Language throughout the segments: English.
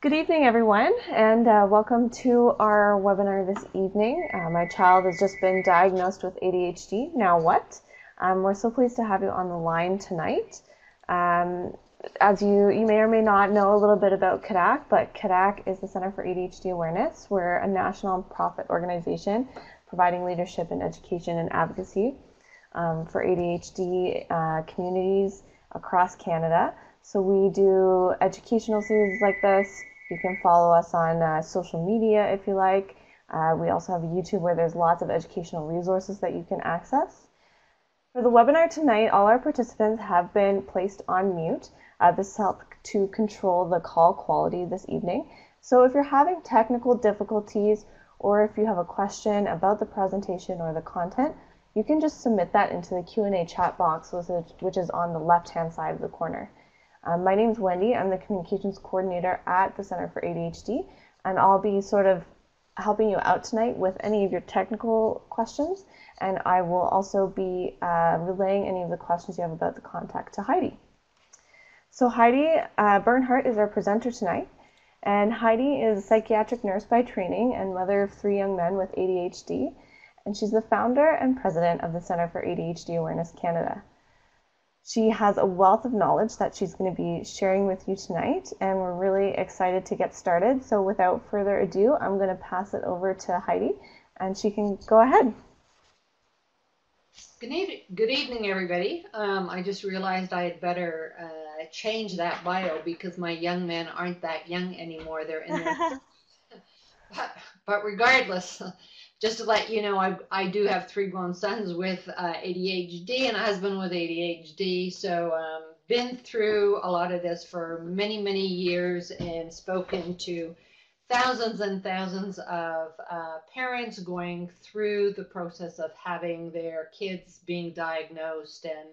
Good evening, everyone, and uh, welcome to our webinar this evening. Uh, my child has just been diagnosed with ADHD. Now what? Um, we're so pleased to have you on the line tonight. Um, as you, you may or may not know a little bit about CADDAC, but CADDAC is the Center for ADHD Awareness. We're a national profit organization providing leadership in education and advocacy um, for ADHD uh, communities across Canada. So we do educational series like this. You can follow us on uh, social media if you like. Uh, we also have a YouTube where there's lots of educational resources that you can access. For the webinar tonight, all our participants have been placed on mute. Uh, this helps to control the call quality this evening. So if you're having technical difficulties or if you have a question about the presentation or the content, you can just submit that into the Q&A chat box, which is on the left-hand side of the corner. Um, my name is Wendy. I'm the communications coordinator at the Center for ADHD, and I'll be sort of helping you out tonight with any of your technical questions, and I will also be uh, relaying any of the questions you have about the contact to Heidi. So Heidi uh, Bernhardt is our presenter tonight, and Heidi is a psychiatric nurse by training and mother of three young men with ADHD, and she's the founder and president of the Center for ADHD Awareness Canada. She has a wealth of knowledge that she's going to be sharing with you tonight, and we're really excited to get started. So, without further ado, I'm going to pass it over to Heidi, and she can go ahead. Good, evening, good evening everybody. Um, I just realized I had better uh, change that bio because my young men aren't that young anymore. They're in their. but, but regardless, just to let you know, I, I do have three grown sons with uh, ADHD and a husband with ADHD. So, um, been through a lot of this for many, many years and spoken to thousands and thousands of uh, parents going through the process of having their kids being diagnosed and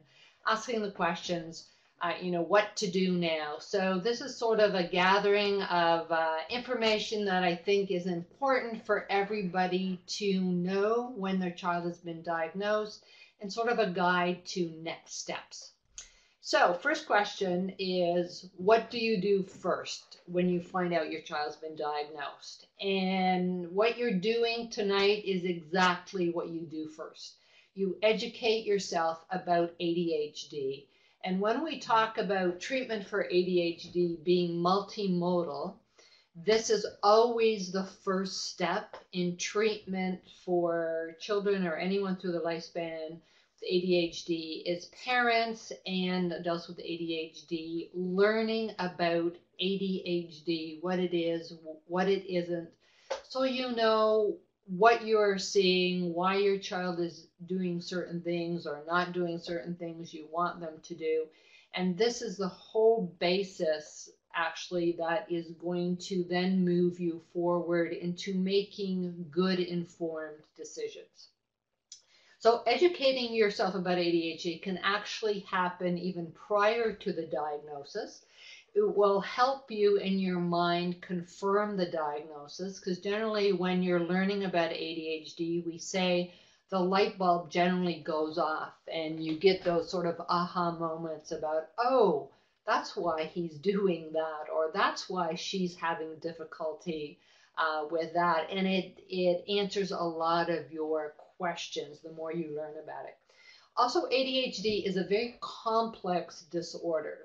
asking the questions uh, you know, what to do now. So this is sort of a gathering of uh, information that I think is important for everybody to know when their child has been diagnosed and sort of a guide to next steps. So first question is, what do you do first when you find out your child's been diagnosed? And what you're doing tonight is exactly what you do first. You educate yourself about ADHD and when we talk about treatment for ADHD being multimodal, this is always the first step in treatment for children or anyone through the lifespan with ADHD is parents and adults with ADHD learning about ADHD, what it is, what it isn't, so you know what you're seeing, why your child is doing certain things or not doing certain things you want them to do. And this is the whole basis, actually, that is going to then move you forward into making good informed decisions. So, educating yourself about ADHD can actually happen even prior to the diagnosis it will help you in your mind confirm the diagnosis because generally when you're learning about ADHD, we say the light bulb generally goes off and you get those sort of aha moments about, oh, that's why he's doing that or that's why she's having difficulty uh, with that. And it, it answers a lot of your questions the more you learn about it. Also, ADHD is a very complex disorder.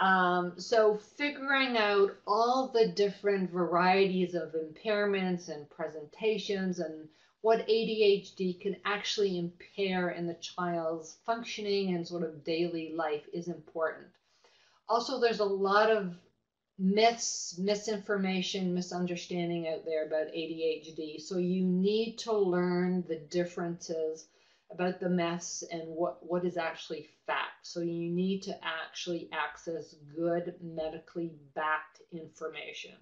Um, so figuring out all the different varieties of impairments and presentations and what ADHD can actually impair in the child's functioning and sort of daily life is important. Also, there's a lot of myths, misinformation, misunderstanding out there about ADHD. So you need to learn the differences about the mess and what, what is actually fact. So you need to actually access good medically backed information.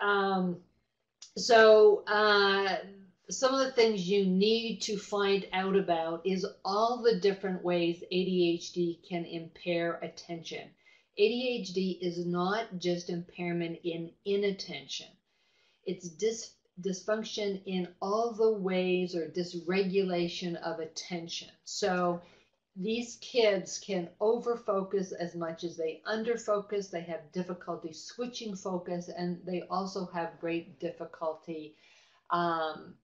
Um, so uh, some of the things you need to find out about is all the different ways ADHD can impair attention. ADHD is not just impairment in inattention. It's dis dysfunction in all the ways or dysregulation of attention. So these kids can overfocus as much as they underfocus. They have difficulty switching focus, and they also have great difficulty um,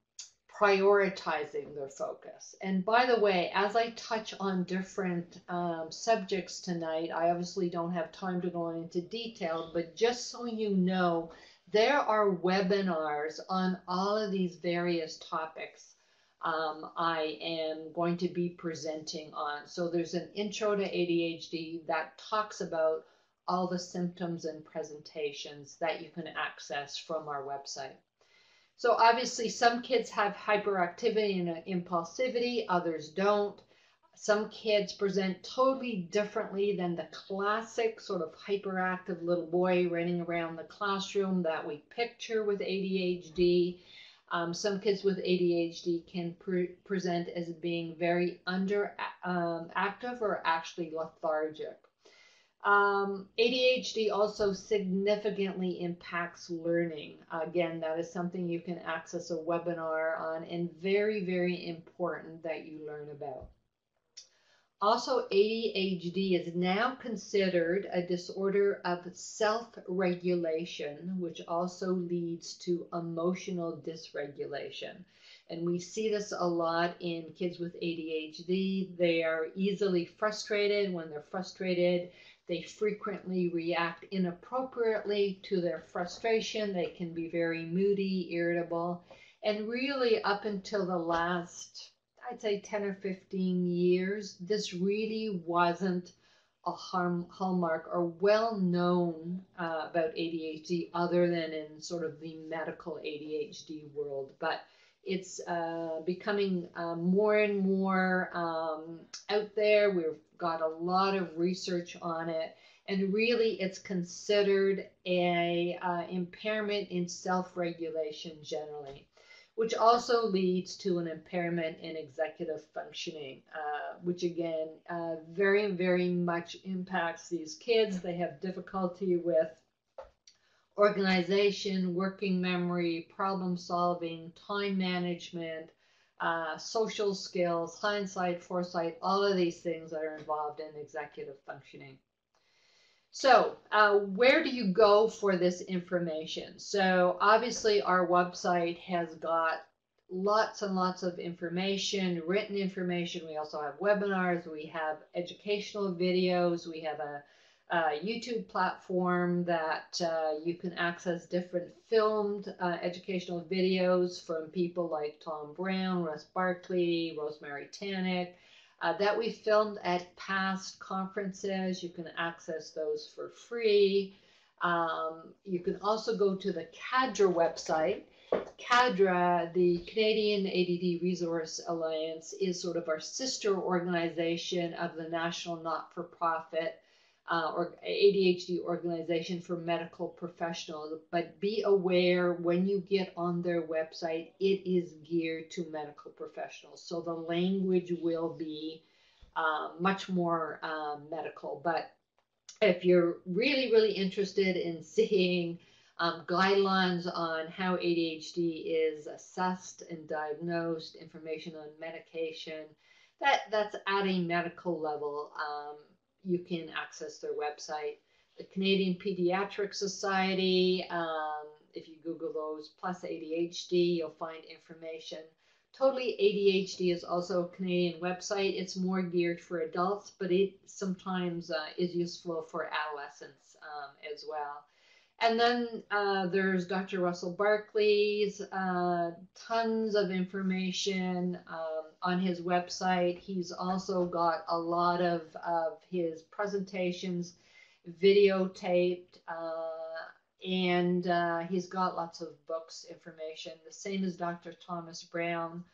prioritizing their focus. And by the way, as I touch on different um, subjects tonight, I obviously don't have time to go into detail, but just so you know, there are webinars on all of these various topics um, I am going to be presenting on. So there's an intro to ADHD that talks about all the symptoms and presentations that you can access from our website. So obviously some kids have hyperactivity and impulsivity, others don't. Some kids present totally differently than the classic sort of hyperactive little boy running around the classroom that we picture with ADHD. Um, some kids with ADHD can pre present as being very under um, or actually lethargic. Um, ADHD also significantly impacts learning. Again, that is something you can access a webinar on and very, very important that you learn about. Also, ADHD is now considered a disorder of self regulation, which also leads to emotional dysregulation. And we see this a lot in kids with ADHD. They are easily frustrated. When they're frustrated, they frequently react inappropriately to their frustration. They can be very moody, irritable. And really, up until the last I'd say 10 or 15 years, this really wasn't a harm, hallmark or well known uh, about ADHD other than in sort of the medical ADHD world. But it's uh, becoming uh, more and more um, out there. We've got a lot of research on it. And really, it's considered a uh, impairment in self-regulation generally which also leads to an impairment in executive functioning, uh, which again, uh, very, very much impacts these kids. They have difficulty with organization, working memory, problem solving, time management, uh, social skills, hindsight, foresight, all of these things that are involved in executive functioning. So, uh, where do you go for this information? So, obviously, our website has got lots and lots of information, written information. We also have webinars, we have educational videos, we have a, a YouTube platform that uh, you can access different filmed uh, educational videos from people like Tom Brown, Russ Barkley, Rosemary Tannock uh, that we filmed at past conferences. You can access those for free. Um, you can also go to the CADDRA website. CADDRA, the Canadian ADD Resource Alliance, is sort of our sister organization of the National Not for Profit uh, or ADHD organization for medical professionals. But be aware when you get on their website, it is geared to medical professionals. So the language will be uh, much more um, medical. But if you're really, really interested in seeing um, guidelines on how ADHD is assessed and diagnosed, information on medication, that, that's at a medical level. Um, you can access their website. The Canadian Pediatric Society, um, if you Google those, plus ADHD, you'll find information. Totally ADHD is also a Canadian website. It's more geared for adults, but it sometimes uh, is useful for adolescents um, as well. And then uh, there's Dr. Russell Barkley's uh, tons of information um, on his website. He's also got a lot of, of his presentations videotaped, uh, and uh, he's got lots of books information. The same as Dr. Thomas Brown.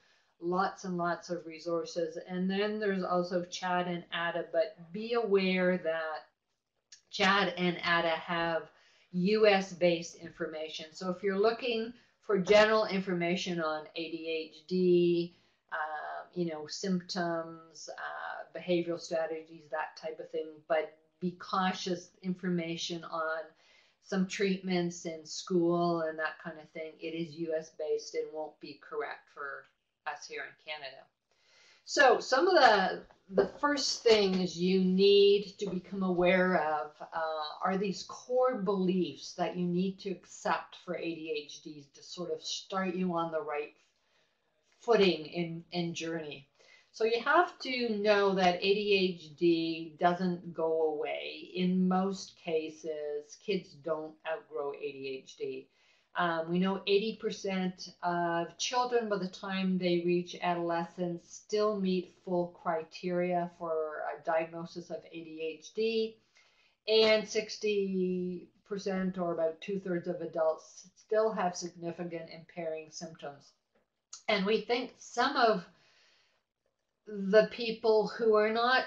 Lots and lots of resources. And then there's also CHADD and ADDA, but be aware that CHADD and ADDA have US based information. So if you're looking for general information on ADHD, uh, you know, symptoms, uh, behavioral strategies, that type of thing, but be cautious information on some treatments in school and that kind of thing. It is US based and won't be correct for us here in Canada. So some of the the first things you need to become aware of uh, are these core beliefs that you need to accept for ADHD to sort of start you on the right footing in, in journey. So you have to know that ADHD doesn't go away. In most cases, kids don't outgrow ADHD. Um, we know 80% of children by the time they reach adolescence still meet full criteria for a diagnosis of ADHD, and 60% or about two thirds of adults still have significant impairing symptoms. And we think some of the people who are not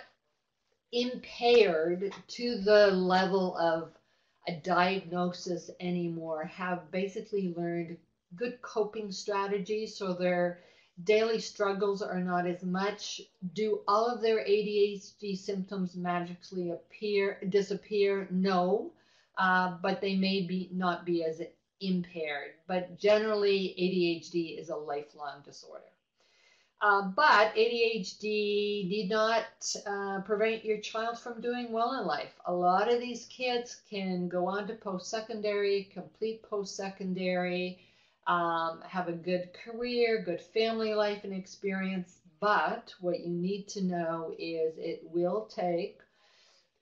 impaired to the level of a diagnosis anymore, have basically learned good coping strategies so their daily struggles are not as much. Do all of their ADHD symptoms magically appear disappear? No, uh, but they may be not be as impaired. But generally, ADHD is a lifelong disorder. Uh, but ADHD did not uh, prevent your child from doing well in life. A lot of these kids can go on to post secondary, complete post secondary, um, have a good career, good family life and experience. But what you need to know is it will take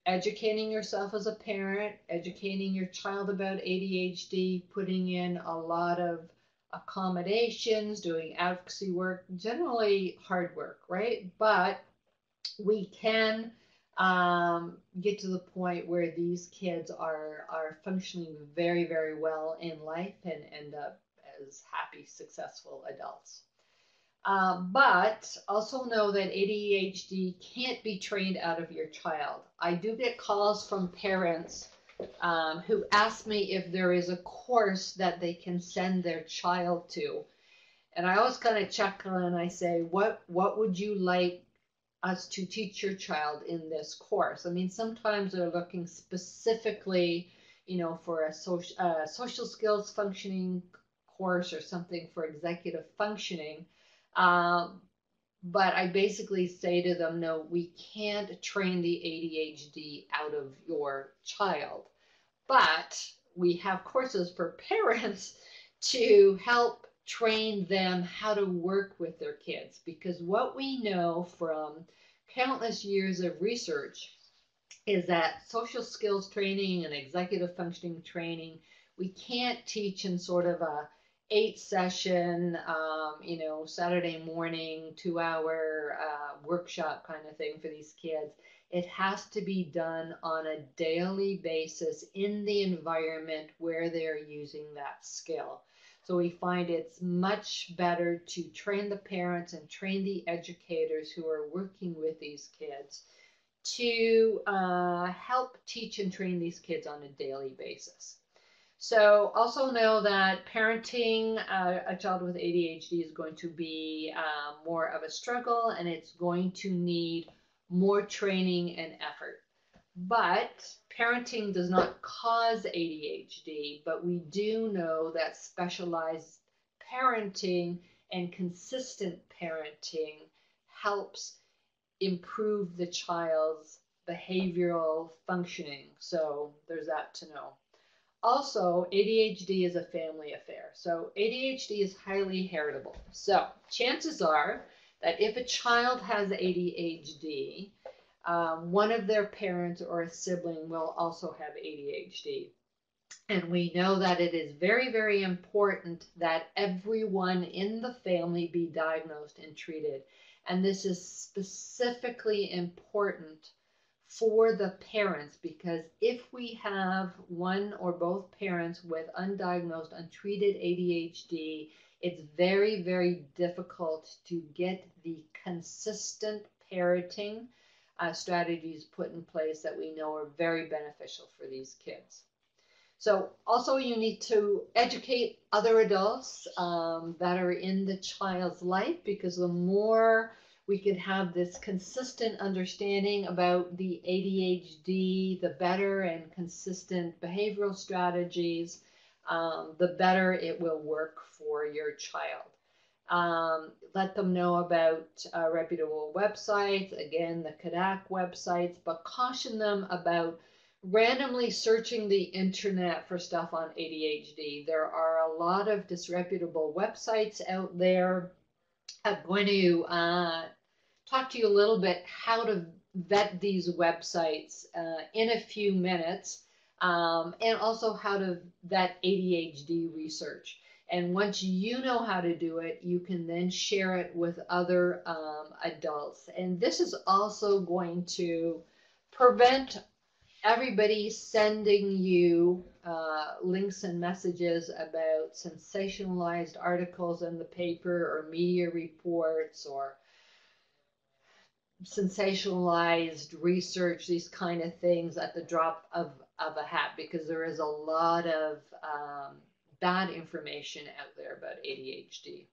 educating yourself as a parent, educating your child about ADHD, putting in a lot of accommodations, doing advocacy work, generally hard work, right? But we can um, get to the point where these kids are are functioning very, very well in life and end up as happy, successful adults. Uh, but also know that ADHD can't be trained out of your child. I do get calls from parents um, who asked me if there is a course that they can send their child to. And I always kind of chuckle and I say, what, what would you like us to teach your child in this course? I mean, sometimes they're looking specifically, you know, for a social, uh, social skills functioning course or something for executive functioning. Um, but I basically say to them, no, we can't train the ADHD out of your child. But we have courses for parents to help train them how to work with their kids. Because what we know from countless years of research is that social skills training and executive functioning training, we can't teach in sort of a eight session, um, you know, Saturday morning, two hour uh, workshop kind of thing for these kids. It has to be done on a daily basis in the environment where they're using that skill. So we find it's much better to train the parents and train the educators who are working with these kids to uh, help teach and train these kids on a daily basis. So also know that parenting uh, a child with ADHD is going to be uh, more of a struggle and it's going to need more training and effort. But parenting does not cause ADHD, but we do know that specialized parenting and consistent parenting helps improve the child's behavioral functioning. So there's that to know. Also, ADHD is a family affair. So ADHD is highly heritable. So chances are that if a child has ADHD, um, one of their parents or a sibling will also have ADHD. And we know that it is very, very important that everyone in the family be diagnosed and treated. And this is specifically important for the parents because if we have one or both parents with undiagnosed, untreated ADHD, it's very, very difficult to get the consistent parenting uh, strategies put in place that we know are very beneficial for these kids. So also you need to educate other adults um, that are in the child's life because the more we can have this consistent understanding about the ADHD, the better and consistent behavioral strategies, um, the better it will work for your child. Um, let them know about uh, reputable websites, again, the CADDAC websites, but caution them about randomly searching the internet for stuff on ADHD. There are a lot of disreputable websites out there. I'm going to uh, talk to you a little bit how to vet these websites uh, in a few minutes um, and also how to vet ADHD research. And once you know how to do it, you can then share it with other um, adults. And this is also going to prevent everybody sending you uh, links and messages about sensationalized articles in the paper or media reports or sensationalized research, these kind of things at the drop of, of a hat because there is a lot of um, bad information out there about ADHD.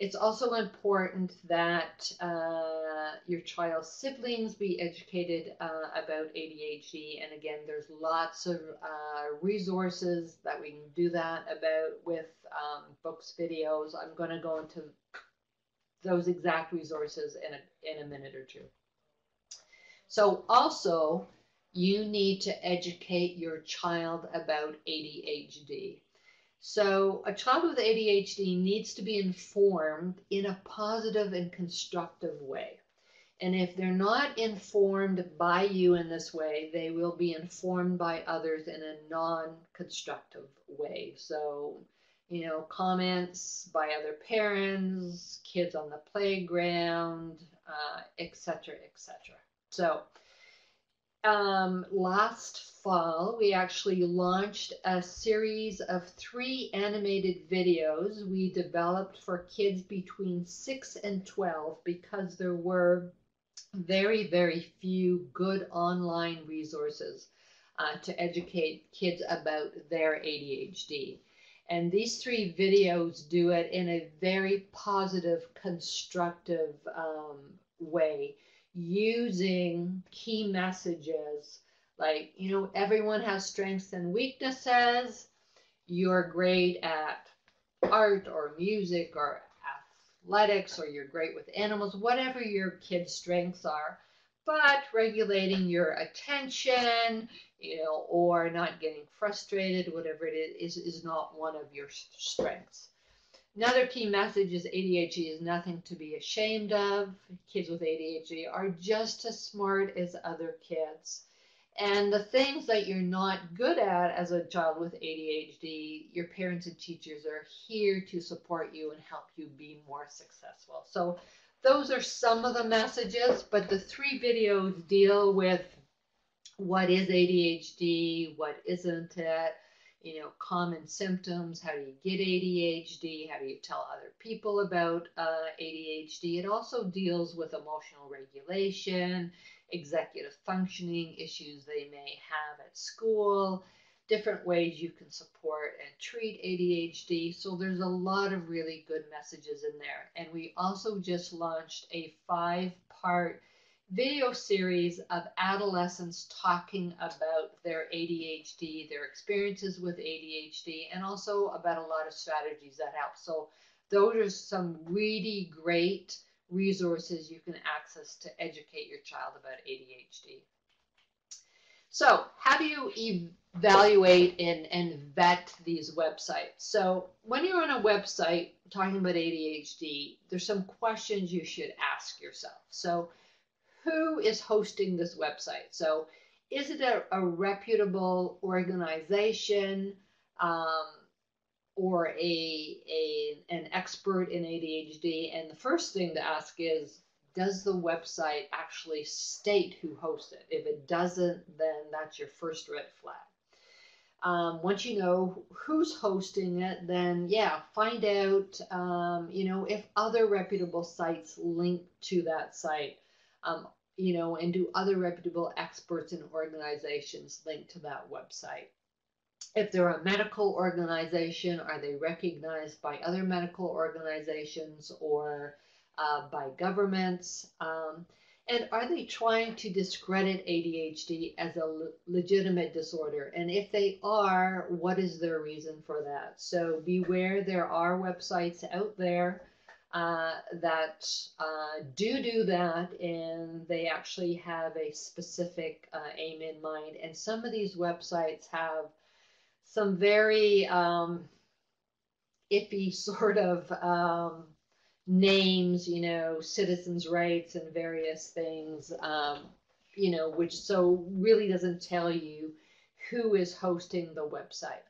It's also important that uh, your child's siblings be educated uh, about ADHD. And again, there's lots of uh, resources that we can do that about with um, books, videos. I'm going to go into those exact resources in a, in a minute or two. So also, you need to educate your child about ADHD. So a child with ADHD needs to be informed in a positive and constructive way. And if they're not informed by you in this way, they will be informed by others in a non constructive way. So you know, comments by other parents, kids on the playground, etc., uh, etc. Et so, um, last fall, we actually launched a series of three animated videos we developed for kids between 6 and 12 because there were very, very few good online resources uh, to educate kids about their ADHD. And these three videos do it in a very positive, constructive um, way, using key messages like, you know, everyone has strengths and weaknesses. You're great at art or music or athletics, or you're great with animals, whatever your kid's strengths are. But regulating your attention, you know, or not getting frustrated, whatever it is, is, is not one of your strengths. Another key message is ADHD is nothing to be ashamed of. Kids with ADHD are just as smart as other kids. And the things that you're not good at as a child with ADHD, your parents and teachers are here to support you and help you be more successful. So, those are some of the messages, but the three videos deal with what is ADHD, what isn't it, you know, common symptoms, how do you get ADHD, how do you tell other people about uh, ADHD. It also deals with emotional regulation, executive functioning, issues they may have at school, different ways you can support and treat ADHD. So there's a lot of really good messages in there. And we also just launched a five part video series of adolescents talking about their ADHD, their experiences with ADHD, and also about a lot of strategies that help. So, those are some really great resources you can access to educate your child about ADHD. So, how do you evaluate and, and vet these websites? So, when you're on a website talking about ADHD, there's some questions you should ask yourself. So, who is hosting this website. So, is it a, a reputable organization um, or a, a an expert in ADHD? And the first thing to ask is, does the website actually state who hosts it? If it doesn't, then that's your first red flag. Um, once you know who's hosting it, then yeah, find out, um, you know, if other reputable sites link to that site um, you know, and do other reputable experts and organizations link to that website. If they're a medical organization, are they recognized by other medical organizations or uh, by governments? Um, and are they trying to discredit ADHD as a le- legitimate disorder? And if they are, what is their reason for that? So beware, there are websites out there uh, that uh, do do that, and they actually have a specific uh, aim in mind. And some of these websites have some very um, iffy sort of um, names, you know, citizens' rights and various things, um, you know, which so really doesn't tell you who is hosting the website.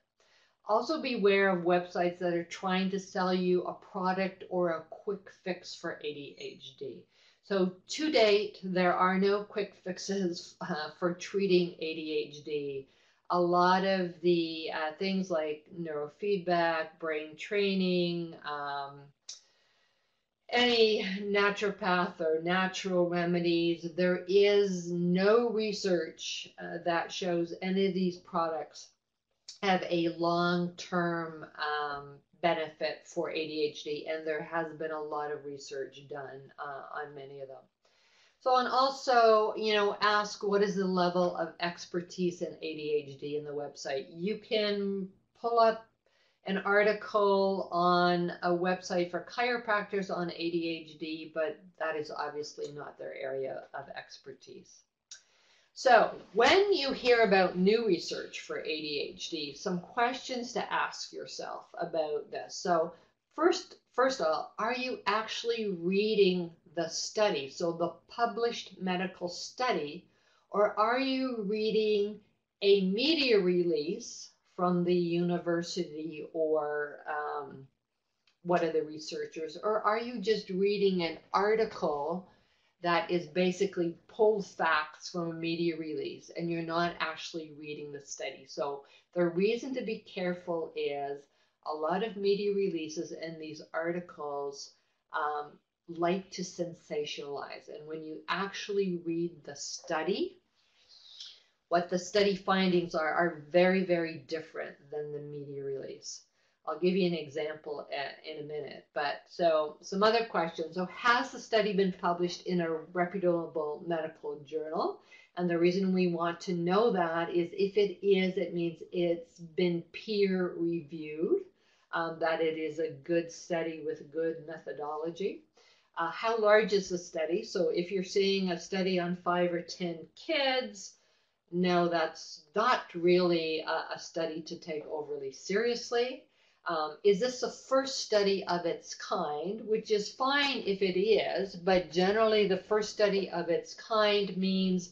Also beware of websites that are trying to sell you a product or a quick fix for ADHD. So to date, there are no quick fixes uh, for treating ADHD. A lot of the uh, things like neurofeedback, brain training, um, any naturopath or natural remedies, there is no research uh, that shows any of these products have a long-term um, benefit for ADHD, and there has been a lot of research done uh, on many of them. So, and also, you know, ask what is the level of expertise in ADHD in the website. You can pull up an article on a website for chiropractors on ADHD, but that is obviously not their area of expertise. So, when you hear about new research for ADHD, some questions to ask yourself about this. So, first, first of all, are you actually reading the study? So, the published medical study, or are you reading a media release from the university or um, what are the researchers, or are you just reading an article? that is basically pulled facts from a media release and you're not actually reading the study. So the reason to be careful is a lot of media releases and these articles um, like to sensationalize. And when you actually read the study, what the study findings are are very, very different than the media release. I'll give you an example in a minute. But so some other questions. So has the study been published in a reputable medical journal? And the reason we want to know that is if it is, it means it's been peer reviewed, um, that it is a good study with good methodology. Uh, how large is the study? So if you're seeing a study on five or 10 kids, no, that's not really a, a study to take overly seriously. Um, is this the first study of its kind? Which is fine if it is, but generally the first study of its kind means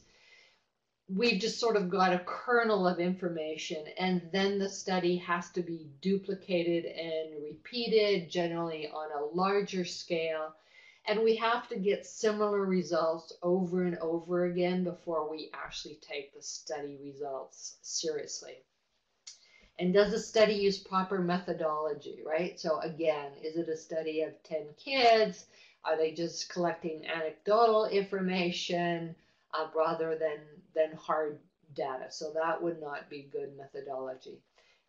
we've just sort of got a kernel of information and then the study has to be duplicated and repeated, generally on a larger scale. And we have to get similar results over and over again before we actually take the study results seriously. And does the study use proper methodology, right? So again, is it a study of 10 kids? Are they just collecting anecdotal information uh, rather than, than hard data? So that would not be good methodology.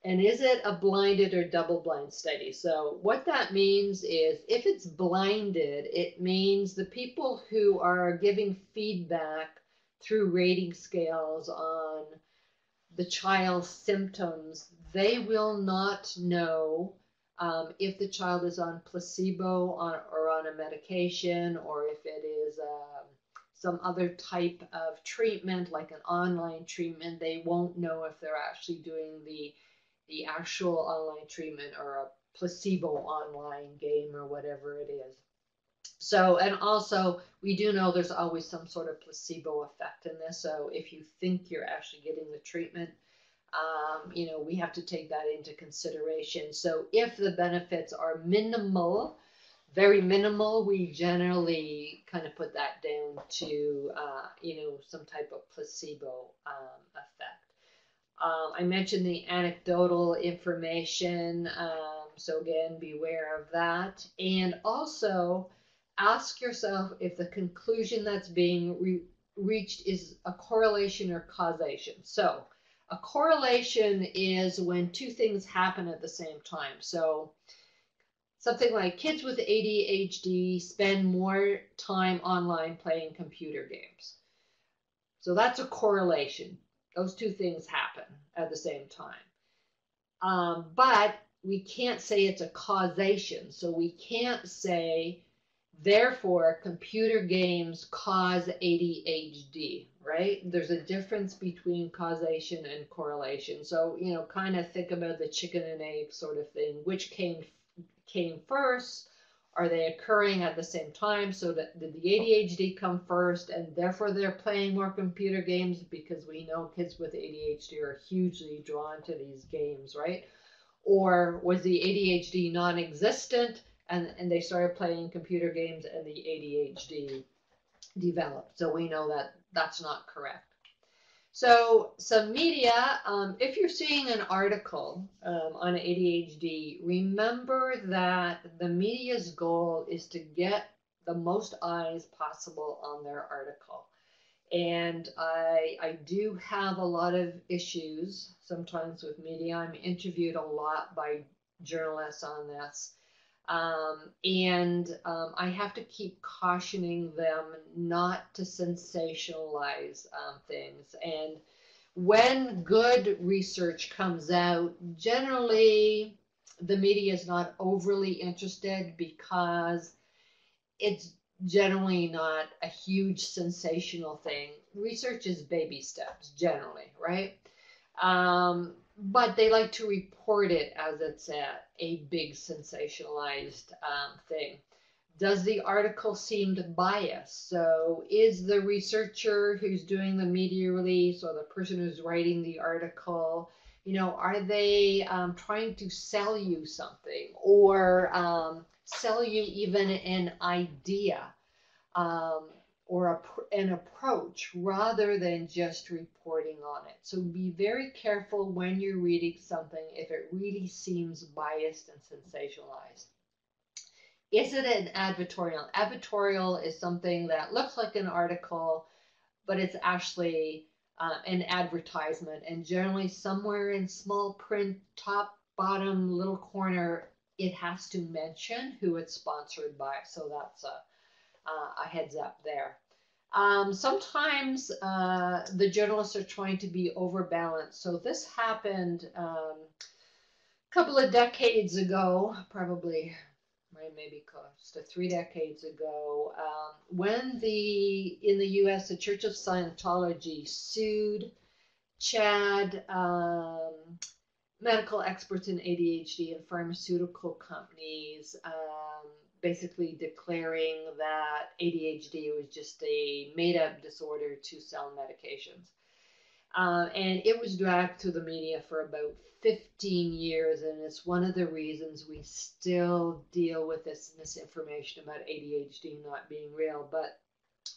And is it a blinded or double blind study? So what that means is if it's blinded, it means the people who are giving feedback through rating scales on the child's symptoms, they will not know um, if the child is on placebo on, or on a medication or if it is um, some other type of treatment like an online treatment they won't know if they're actually doing the the actual online treatment or a placebo online game or whatever it is so and also we do know there's always some sort of placebo effect in this so if you think you're actually getting the treatment um, you know, we have to take that into consideration. So if the benefits are minimal, very minimal, we generally kind of put that down to, uh, you know, some type of placebo um, effect. Um, I mentioned the anecdotal information. Um, so again, beware of that. And also ask yourself if the conclusion that's being re reached is a correlation or causation. So a correlation is when two things happen at the same time. So something like kids with ADHD spend more time online playing computer games. So that's a correlation. Those two things happen at the same time. Um, but we can't say it's a causation. So we can't say, therefore, computer games cause ADHD, right? There's a difference between causation and correlation. So, you know, kind of think about the chicken and egg sort of thing. Which came came first? Are they occurring at the same time? So that did the ADHD come first and therefore they're playing more computer games because we know kids with ADHD are hugely drawn to these games, right? Or was the ADHD non-existent and, and they started playing computer games and the ADHD developed? So we know that that's not correct. So, some media, um, if you're seeing an article um, on ADHD, remember that the media's goal is to get the most eyes possible on their article. And I, I do have a lot of issues sometimes with media. I'm interviewed a lot by journalists on this. Um, and um, I have to keep cautioning them not to sensationalize um, things. And when good research comes out, generally the media is not overly interested because it's generally not a huge sensational thing. Research is baby steps, generally, right? Um, but they like to report it as it's a, a big sensationalized um, thing. Does the article seem biased? So, is the researcher who's doing the media release or the person who's writing the article, you know, are they um, trying to sell you something or um, sell you even an idea? Or a, an approach rather than just reporting on it. So be very careful when you're reading something if it really seems biased and sensationalized. Is it an advertorial? Advertorial is something that looks like an article, but it's actually uh, an advertisement. And generally, somewhere in small print, top, bottom, little corner, it has to mention who it's sponsored by. So that's a, uh, a heads up there. Um, sometimes uh, the journalists are trying to be overbalanced. So this happened um, a couple of decades ago, probably maybe close to three decades ago, um, when the in the U.S. the Church of Scientology sued CHADD um, medical experts in ADHD and pharmaceutical companies. Um, basically declaring that ADHD was just a made up disorder to sell medications. Uh, and it was dragged to the media for about 15 years, and it's one of the reasons we still deal with this misinformation about ADHD not being real. But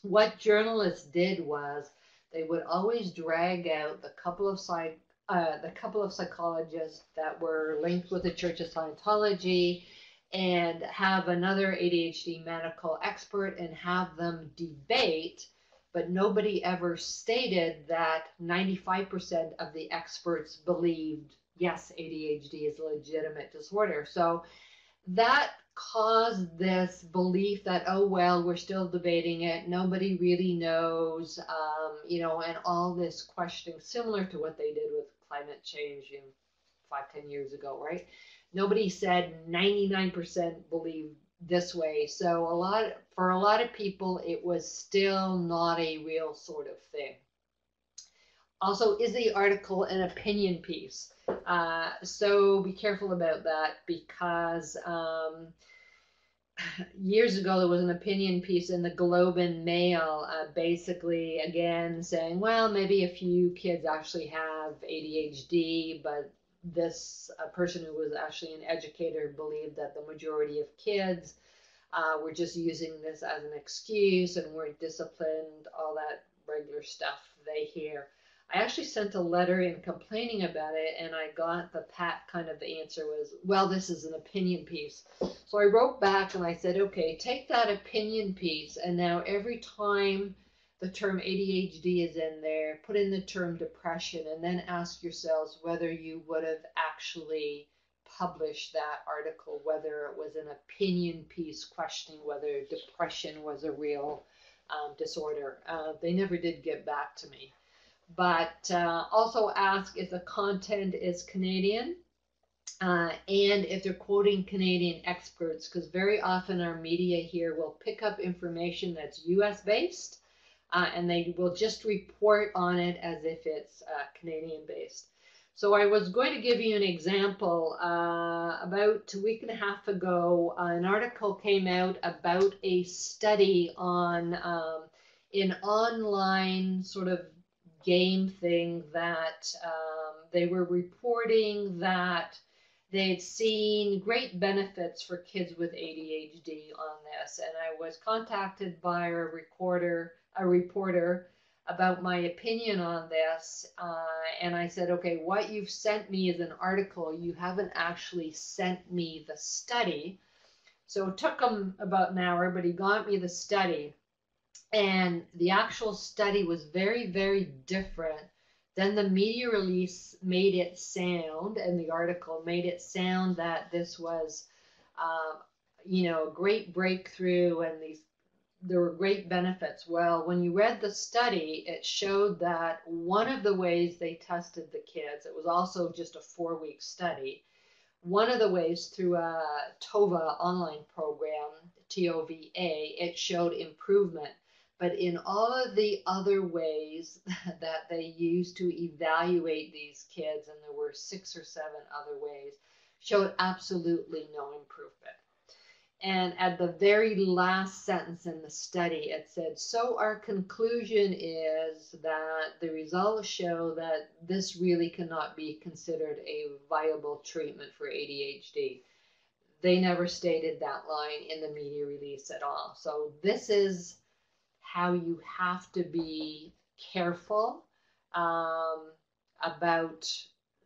what journalists did was they would always drag out the couple of psych, uh, the couple of psychologists that were linked with the Church of Scientology and have another ADHD medical expert and have them debate, but nobody ever stated that 95% of the experts believed, yes, ADHD is a legitimate disorder. So that caused this belief that, oh, well, we're still debating it, nobody really knows, um, you know, and all this questioning, similar to what they did with climate change you know, five, ten years ago, right? Nobody said 99% believe this way. So a lot for a lot of people it was still not a real sort of thing. Also, is the article an opinion piece? Uh, so be careful about that because um, years ago there was an opinion piece in the Globe and Mail, uh, basically again saying, well, maybe a few kids actually have ADHD, but this uh, person who was actually an educator believed that the majority of kids uh, were just using this as an excuse and weren't disciplined, all that regular stuff they hear. I actually sent a letter in complaining about it, and I got the pat kind of the answer was, well, this is an opinion piece. So I wrote back and I said, okay, take that opinion piece, and now every time the term ADHD is in there, put in the term depression, and then ask yourselves whether you would have actually published that article, whether it was an opinion piece questioning whether depression was a real um, disorder. Uh, they never did get back to me. But uh, also ask if the content is Canadian uh, and if they're quoting Canadian experts, because very often our media here will pick up information that's US based uh, and they will just report on it as if it's uh, Canadian based. So I was going to give you an example. Uh, about a week and a half ago, an article came out about a study on um, an online sort of game thing that um, they were reporting that they had seen great benefits for kids with ADHD on this, and I was contacted by a recorder, a reporter, about my opinion on this, uh, and I said, okay, what you've sent me is an article. You haven't actually sent me the study. So it took him about an hour, but he got me the study, and the actual study was very, very different than the media release made it sound, and the article made it sound that this was, uh, you know, a great breakthrough, and these there were great benefits. Well, when you read the study, it showed that one of the ways they tested the kids, it was also just a four week study. One of the ways through a TOVA online program, T O V A, it showed improvement but in all of the other ways that they used to evaluate these kids, and there were six or seven other ways, showed absolutely no improvement. And at the very last sentence in the study, it said, So our conclusion is that the results show that this really cannot be considered a viable treatment for ADHD. They never stated that line in the media release at all. So this is how you have to be careful um, about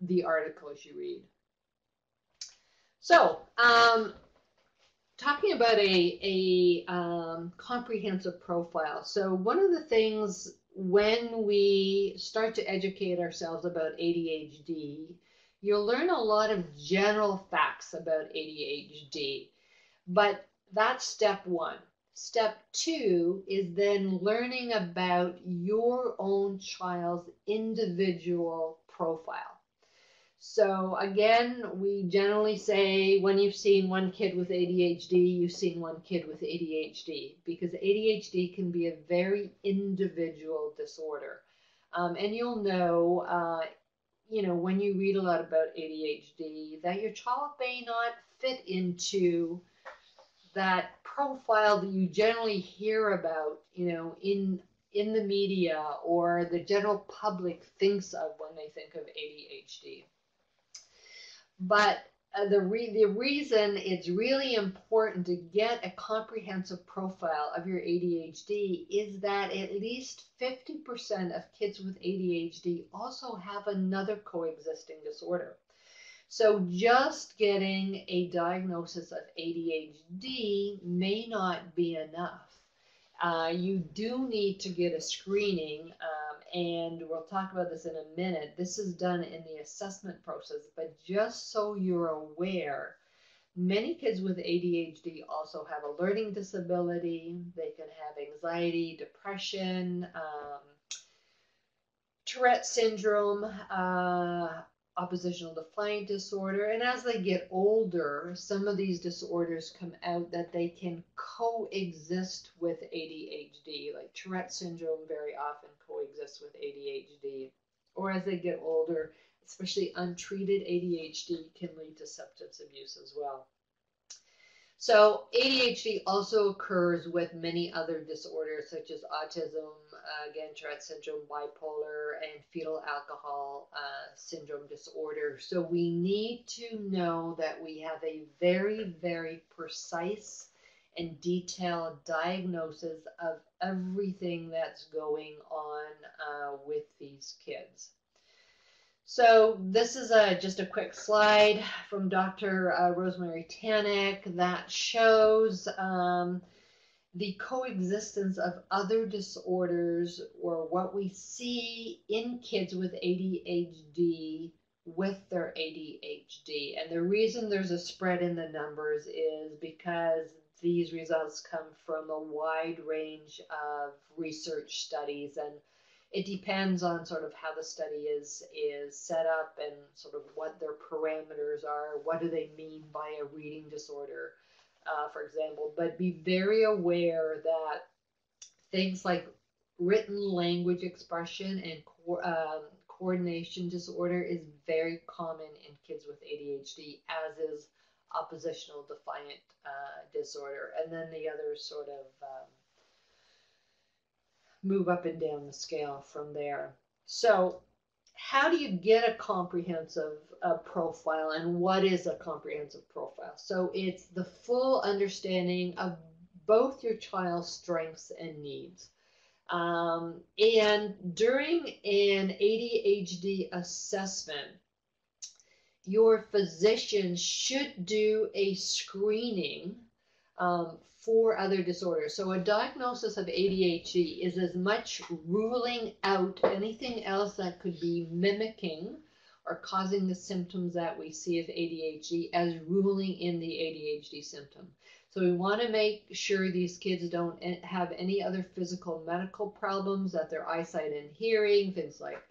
the articles you read. So, um, talking about a, a um, comprehensive profile. So, one of the things when we start to educate ourselves about ADHD, you'll learn a lot of general facts about ADHD, but that's step one. Step two is then learning about your own child's individual profile. So again, we generally say when you've seen one kid with ADHD, you've seen one kid with ADHD because ADHD can be a very individual disorder. Um, and you'll know, uh, you know, when you read a lot about ADHD, that your child may not fit into that profile that you generally hear about, you know, in in the media or the general public thinks of when they think of ADHD. But uh, the re- the reason it's really important to get a comprehensive profile of your ADHD is that at least 50% of kids with ADHD also have another coexisting disorder. So just getting a diagnosis of ADHD may not be enough. Uh, you do need to get a screening, um, and we'll talk about this in a minute. This is done in the assessment process, but just so you're aware, many kids with ADHD also have a learning disability. They can have anxiety, depression, um, Tourette syndrome, uh, oppositional defiant disorder. And as they get older, some of these disorders come out that they can coexist with ADHD, like Tourette syndrome very often coexists with ADHD. Or as they get older, especially untreated ADHD can lead to substance abuse as well. So ADHD also occurs with many other disorders such as autism, uh, Tourette syndrome, bipolar, and fetal alcohol uh, syndrome disorder. So we need to know that we have a very, very precise and detailed diagnosis of everything that's going on uh, with these kids. So this is a, just a quick slide from Dr. Uh, Rosemary Tannock that shows um, the coexistence of other disorders or what we see in kids with ADHD with their ADHD. And the reason there's a spread in the numbers is because these results come from a wide range of research studies and it depends on sort of how the study is is set up and sort of what their parameters are. What do they mean by a reading disorder, uh, for example? But be very aware that things like written language expression and co- um, coordination disorder is very common in kids with ADHD, as is oppositional defiant uh, disorder, and then the other sort of um, move up and down the scale from there. So, how do you get a comprehensive uh, profile, and what is a comprehensive profile? So, it's the full understanding of both your child's strengths and needs. Um, and during an ADHD assessment, your physician should do a screening um, for other disorders. So, a diagnosis of ADHD is as much ruling out anything else that could be mimicking or causing the symptoms that we see of ADHD as ruling in the ADHD symptom. So we want to make sure these kids don't have any other physical medical problems, that their eyesight and hearing, things like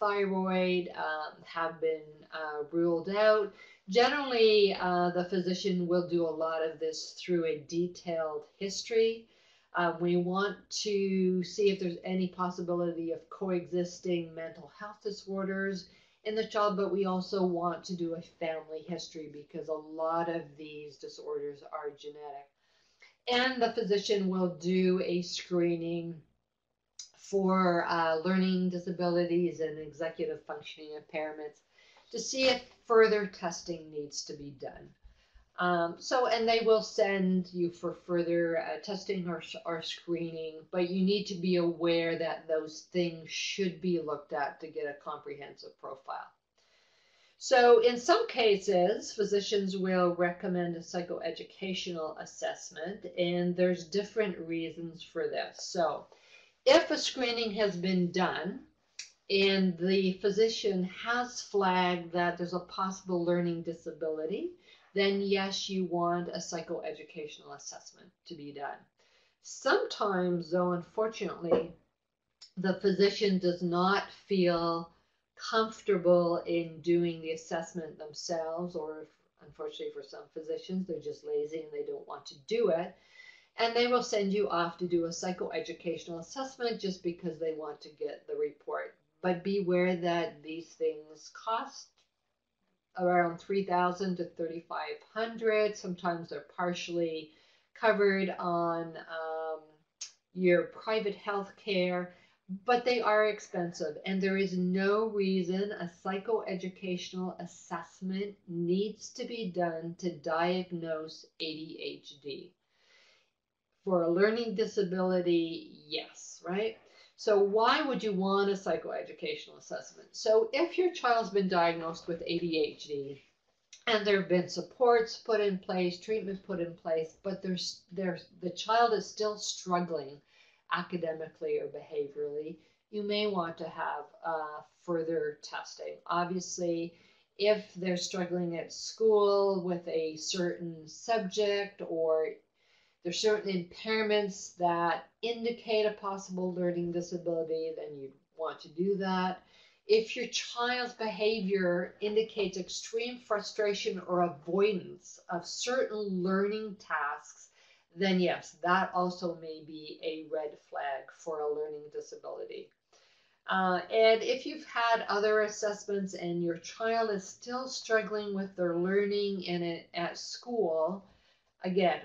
thyroid, um, have been uh, ruled out. Generally, uh, the physician will do a lot of this through a detailed history. Uh, we want to see if there's any possibility of coexisting mental health disorders in the child, but we also want to do a family history because a lot of these disorders are genetic. And the physician will do a screening for uh, learning disabilities and executive functioning impairments to see if further testing needs to be done. Um, so, and they will send you for further uh, testing or, or screening, but you need to be aware that those things should be looked at to get a comprehensive profile. So, in some cases, physicians will recommend a psychoeducational assessment, and there's different reasons for this. So, if a screening has been done and the physician has flagged that there's a possible learning disability, then yes, you want a psychoeducational assessment to be done. Sometimes, though, unfortunately, the physician does not feel comfortable in doing the assessment themselves, or unfortunately for some physicians, they're just lazy and they don't want to do it. And they will send you off to do a psychoeducational assessment just because they want to get the report. But beware that these things cost around 3000 to 3500 sometimes they're partially covered on um, your private health care but they are expensive. And there is no reason a psychoeducational assessment needs to be done to diagnose ADHD for a learning disability yes right so, why would you want a psychoeducational assessment? So, if your child's been diagnosed with ADHD and there have been supports put in place, treatment put in place, but there's, there's, the child is still struggling academically or behaviorally, you may want to have uh, further testing. Obviously, if they're struggling at school with a certain subject or there's certain impairments that indicate a possible learning disability, then you'd want to do that. If your child's behavior indicates extreme frustration or avoidance of certain learning tasks, then yes, that also may be a red flag for a learning disability. Uh, and if you've had other assessments and your child is still struggling with their learning and at school, again,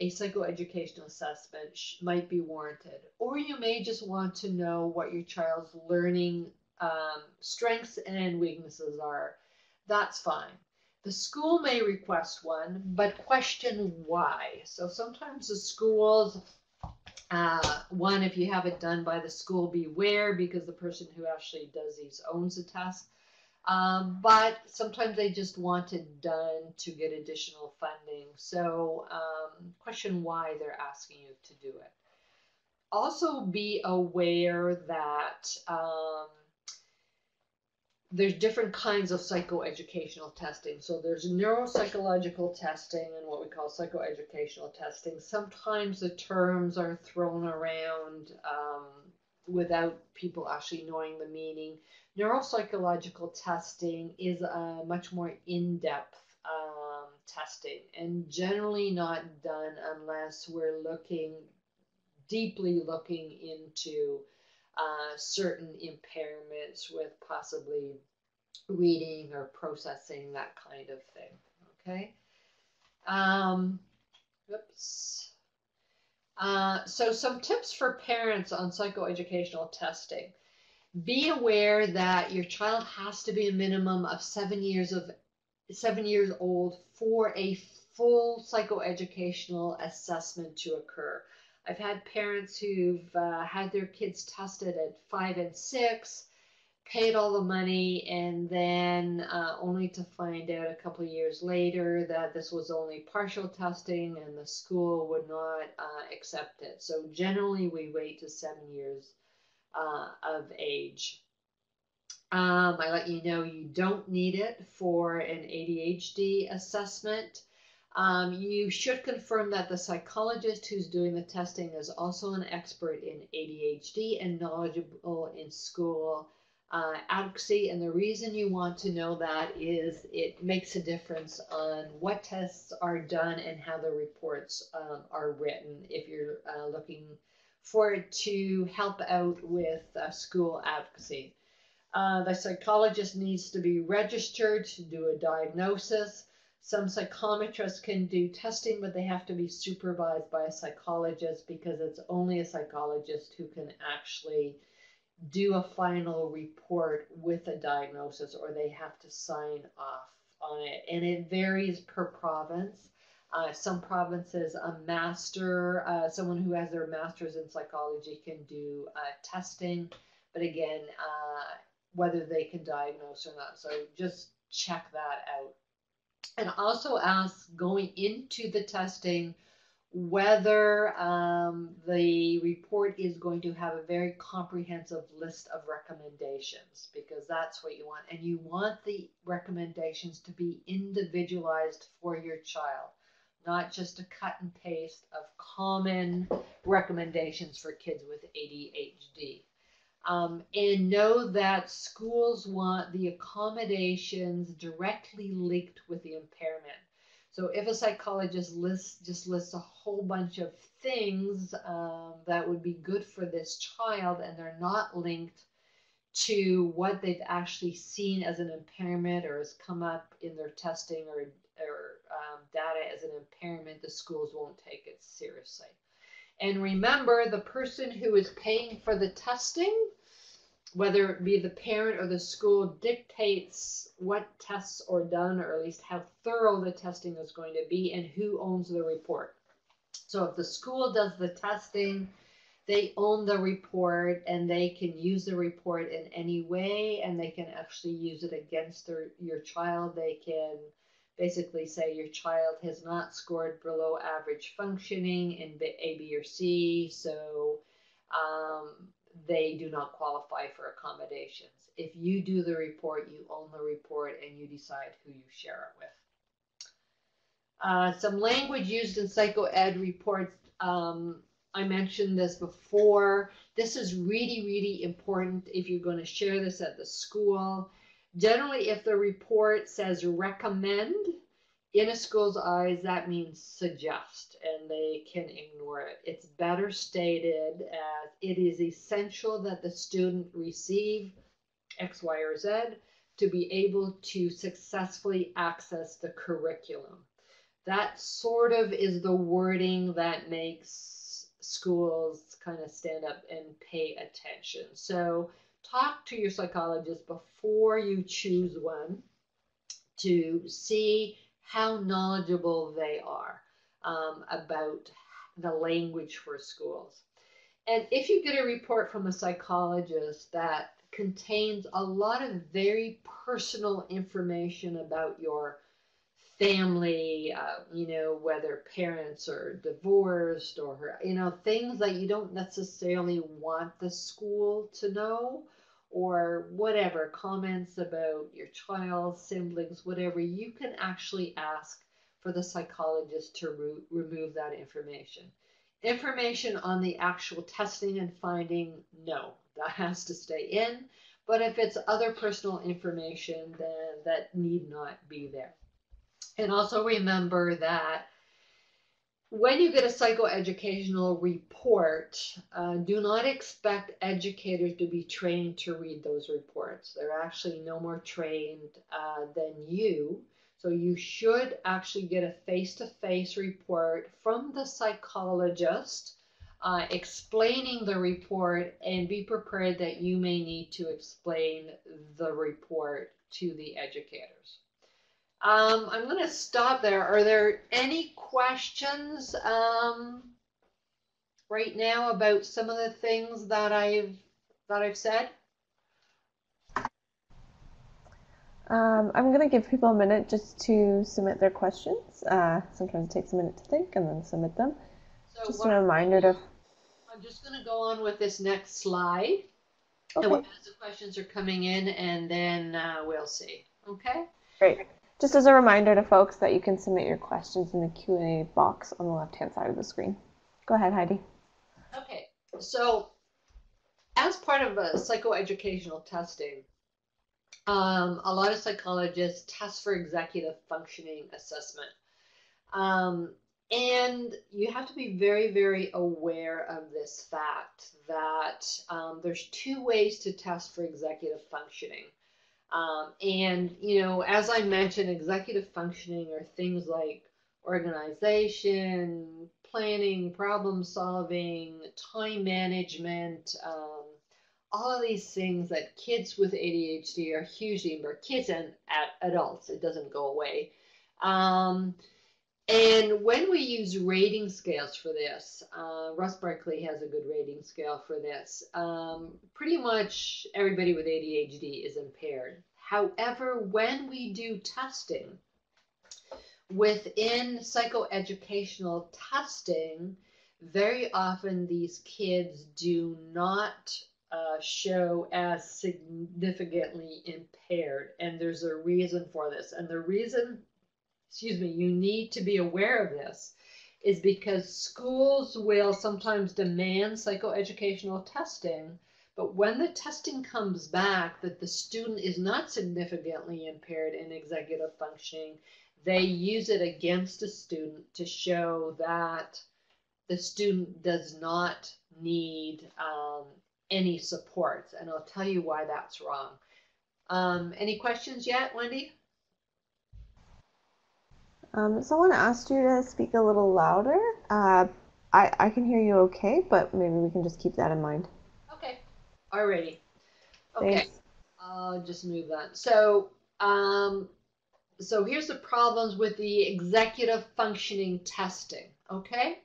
a psychoeducational assessment might be warranted. Or you may just want to know what your child's learning um, strengths and weaknesses are. That's fine. The school may request one, but question why. So sometimes the schools, uh, one, if you have it done by the school, beware because the person who actually does these owns the test. Um, but sometimes they just want it done to get additional funding. So um, question why they're asking you to do it. Also be aware that um, there's different kinds of psychoeducational testing. So there's neuropsychological testing and what we call psychoeducational testing. Sometimes the terms are thrown around um, without people actually knowing the meaning. Neuropsychological testing is a much more in depth um, testing and generally not done unless we're looking deeply looking into uh, certain impairments with possibly reading or processing, that kind of thing. Okay. Um, oops. Uh, so some tips for parents on psychoeducational testing. Be aware that your child has to be a minimum of seven years of seven years old for a full psychoeducational assessment to occur. I've had parents who've uh, had their kids tested at five and six, paid all the money, and then uh, only to find out a couple years later that this was only partial testing and the school would not uh, accept it. So generally, we wait to seven years uh, of age. Um, I let you know you don't need it for an ADHD assessment. Um, you should confirm that the psychologist who's doing the testing is also an expert in ADHD and knowledgeable in school uh, advocacy. And the reason you want to know that is it makes a difference on what tests are done and how the reports um, are written if you're uh, looking for it to help out with uh, school advocacy. Uh, the psychologist needs to be registered to do a diagnosis. Some psychometrists can do testing, but they have to be supervised by a psychologist because it's only a psychologist who can actually do a final report with a diagnosis or they have to sign off on it. And it varies per province. Uh, some provinces, a master, uh, someone who has their master's in psychology can do uh, testing, but again, uh, whether they can diagnose or not. So just check that out and also ask going into the testing whether um, the report is going to have a very comprehensive list of recommendations because that's what you want. And you want the recommendations to be individualized for your child, not just a cut and paste of common recommendations for kids with ADHD. Um, and know that schools want the accommodations directly linked with the impairment. So if a psychologist lists just lists a whole bunch of things um, that would be good for this child and they're not linked to what they've actually seen as an impairment or has come up in their testing or, or um, data as an impairment, the schools won't take it seriously. And remember, the person who is paying for the testing, whether it be the parent or the school, dictates what tests are done, or at least how thorough the testing is going to be, and who owns the report. So if the school does the testing, they own the report and they can use the report in any way and they can actually use it against their, your child. They can basically say your child has not scored below average functioning in A, B, or C, so um, they do not qualify for accommodations. If you do the report, you own the report and you decide who you share it with. Uh, some language used in psychoed reports. Um, I mentioned this before. This is really, really important if you're going to share this at the school. Generally, if the report says recommend, in a school's eyes, that means suggest, and they can ignore it. It's better stated as it is essential that the student receive X, Y, or Z to be able to successfully access the curriculum. That sort of is the wording that makes schools kind of stand up and pay attention. So talk to your psychologist before you choose one to see how knowledgeable they are um, about the language for schools. And if you get a report from a psychologist that contains a lot of very personal information about your family, uh, you know, whether parents are divorced or, you know, things that you don't necessarily want the school to know or whatever, comments about your child, siblings, whatever, you can actually ask for the psychologist to re- remove that information. Information on the actual testing and finding, no, that has to stay in. But if it's other personal information, then that need not be there. And also remember that when you get a psychoeducational report, uh, do not expect educators to be trained to read those reports. They're actually no more trained uh, than you. So you should actually get a face-to-face report from the psychologist uh, explaining the report and be prepared that you may need to explain the report to the educators. Um, I'm going to stop there. Are there any questions um, right now about some of the things that I've that I've said? Um, I'm going to give people a minute just to submit their questions. Uh, sometimes it takes a minute to think and then submit them. So just a reminder to. I'm just going to go on with this next slide. Okay. And as the questions are coming in, and then uh, we'll see. Okay. Great. Just as a reminder to folks that you can submit your questions in the Q&A box on the left-hand side of the screen. Go ahead, Heidi. Okay, so as part of a psychoeducational testing, um, a lot of psychologists test for executive functioning assessment. Um, and you have to be very, very aware of this fact that um, there's two ways to test for executive functioning. Um, and, you know, as I mentioned, executive functioning are things like organization, planning, problem solving, time management, um, all of these things that kids with ADHD are hugely important, kids and adults, it doesn't go away. Um, and when we use rating scales for this, uh, Russ Barkley has a good rating scale for this. Um, pretty much everybody with ADHD is impaired. However, when we do testing, within psychoeducational testing, very often these kids do not uh, show as significantly impaired. And there's a reason for this. And the reason excuse me, you need to be aware of this is because schools will sometimes demand psychoeducational testing, but when the testing comes back that the student is not significantly impaired in executive functioning, they use it against a student to show that the student does not need um, any support. And I'll tell you why that's wrong. Um, any questions yet, Wendy? Um, someone asked you to speak a little louder. Uh, I, I can hear you okay, but maybe we can just keep that in mind. Okay. Alrighty. Okay. Thanks. I'll just move that. So, um, so here's the problems with the executive functioning testing. Okay.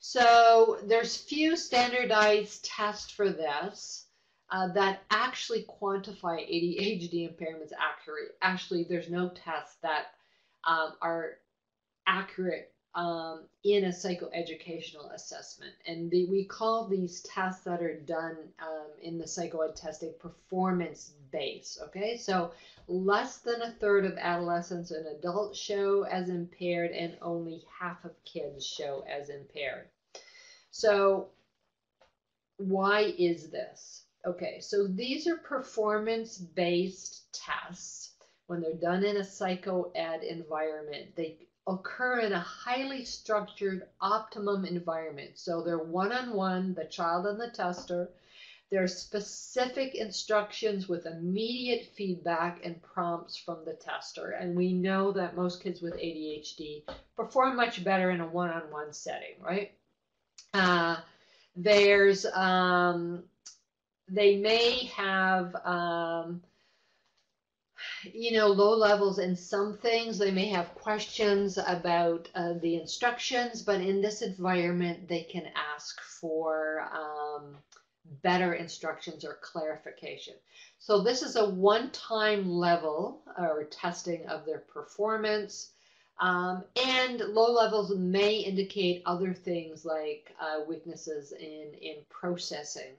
So there's few standardized tests for this. Uh, that actually quantify ADHD impairments accurately. Actually, there's no tests that um, are accurate um, in a psychoeducational assessment. And the, we call these tests that are done um, in the psychoed testing performance based. Okay, so less than a third of adolescents and adults show as impaired, and only half of kids show as impaired. So, why is this? Okay, so these are performance based tests. When they're done in a psychoed environment, they occur in a highly structured optimum environment. So they're one-on-one, the child and the tester. There are specific instructions with immediate feedback and prompts from the tester. And we know that most kids with ADHD perform much better in a one-on-one setting, right? Uh, there's, um, they may have, um, you know, low levels in some things. They may have questions about uh, the instructions, but in this environment, they can ask for um, better instructions or clarification. So this is a one-time level or testing of their performance. Um, and low levels may indicate other things like uh, weaknesses in, in processing.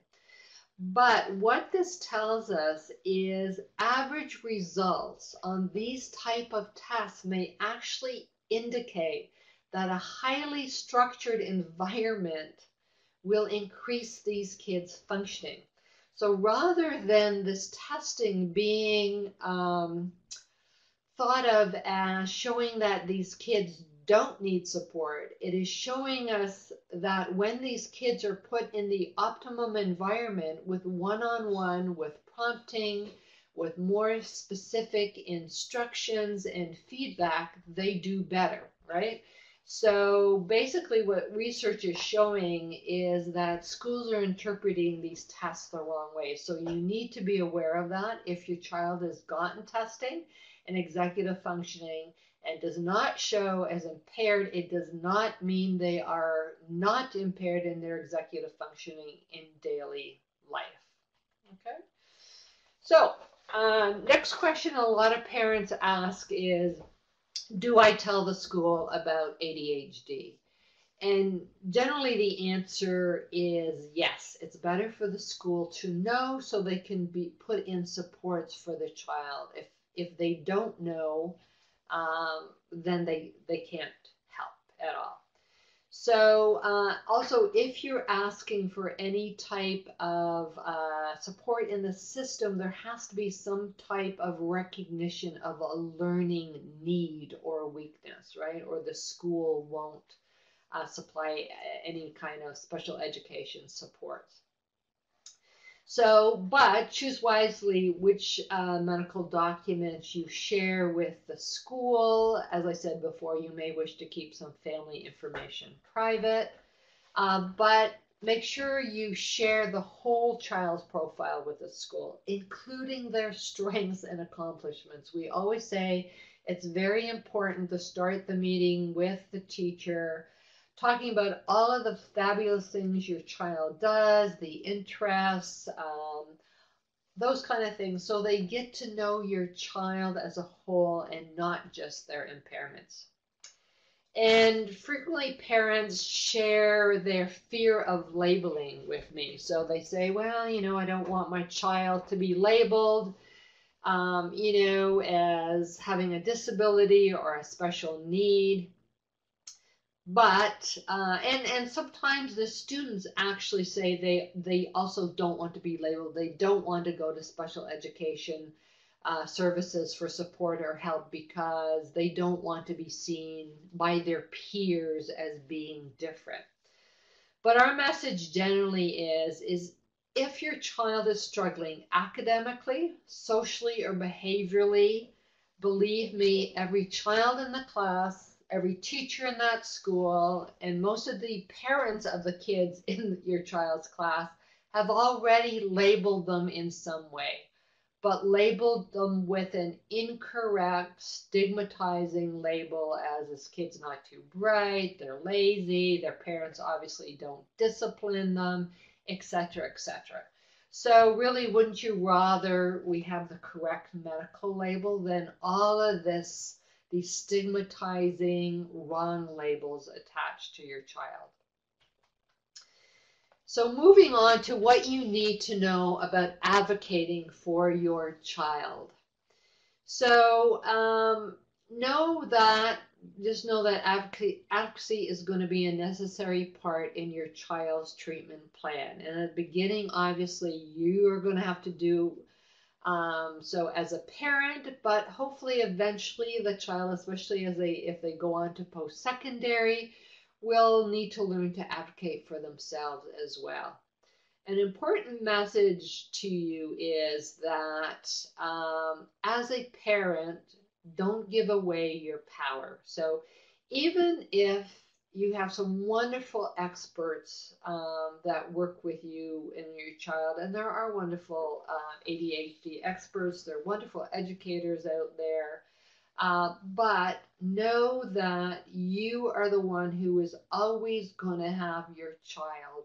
But what this tells us is average results on these type of tests may actually indicate that a highly structured environment will increase these kids' functioning. So rather than this testing being um, thought of as showing that these kids don't need support, it is showing us that when these kids are put in the optimum environment with one on one, with prompting, with more specific instructions and feedback, they do better, right? So basically, what research is showing is that schools are interpreting these tests the wrong way. So you need to be aware of that if your child has gotten testing and executive functioning and does not show as impaired, it does not mean they are not impaired in their executive functioning in daily life. Okay? So, uh, next question a lot of parents ask is do I tell the school about ADHD? And generally, the answer is yes. It's better for the school to know so they can be put in supports for the child. If if they don't know, um, then they they can't help at all. So uh, also, if you're asking for any type of uh, support in the system, there has to be some type of recognition of a learning need or a weakness, right? Or the school won't uh, supply any kind of special education support. So, but choose wisely which uh, medical documents you share with the school. As I said before, you may wish to keep some family information private, uh, but make sure you share the whole child's profile with the school, including their strengths and accomplishments. We always say it's very important to start the meeting with the teacher talking about all of the fabulous things your child does, the interests, um, those kind of things. So they get to know your child as a whole and not just their impairments. And frequently, parents share their fear of labeling with me. So they say, Well, you know, I don't want my child to be labeled, um, you know, as having a disability or a special need but uh, and and sometimes the students actually say they they also don't want to be labeled. They don't want to go to special education uh, services for support or help because they don't want to be seen by their peers as being different. But our message generally is is if your child is struggling academically socially or behaviorally believe me every child in the class every teacher in that school, and most of the parents of the kids in your child's class have already labeled them in some way, but labeled them with an incorrect, stigmatizing label as this kid's not too bright, they're lazy, their parents obviously don't discipline them, etc., etc. So, really, wouldn't you rather we have the correct medical label than all of this? These stigmatizing wrong labels attached to your child. So, moving on to what you need to know about advocating for your child. So, um, know that, just know that advocacy is going to be a necessary part in your child's treatment plan. And at the beginning, obviously, you are going to have to do um, so as a parent, but hopefully eventually the child, especially as they if they go on to post secondary, will need to learn to advocate for themselves as well. An important message to you is that um, as a parent, don't give away your power. So even if you have some wonderful experts um, that work with you and your child, and there are wonderful uh, ADHD experts. There are wonderful educators out there. Uh, but know that you are the one who is always going to have your child,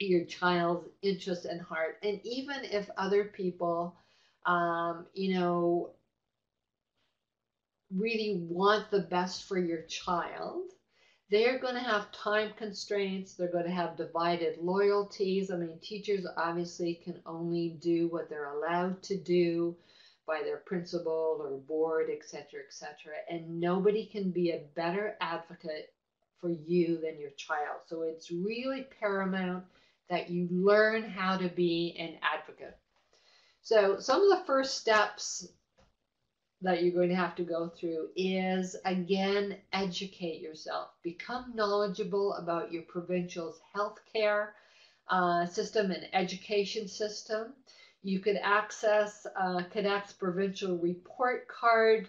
your child's interest and heart. And even if other people, um, you know, really want the best for your child, they're going to have time constraints. They're going to have divided loyalties. I mean, teachers obviously can only do what they're allowed to do. by their principal or board, etc., etc. And nobody can be a better advocate for you than your child. So it's really paramount that you learn how to be an advocate. So some of the first steps that you're going to have to go through is again educate yourself. Become knowledgeable about your provincial's healthcare uh, system and education system. You could access uh, CADDAC's provincial report card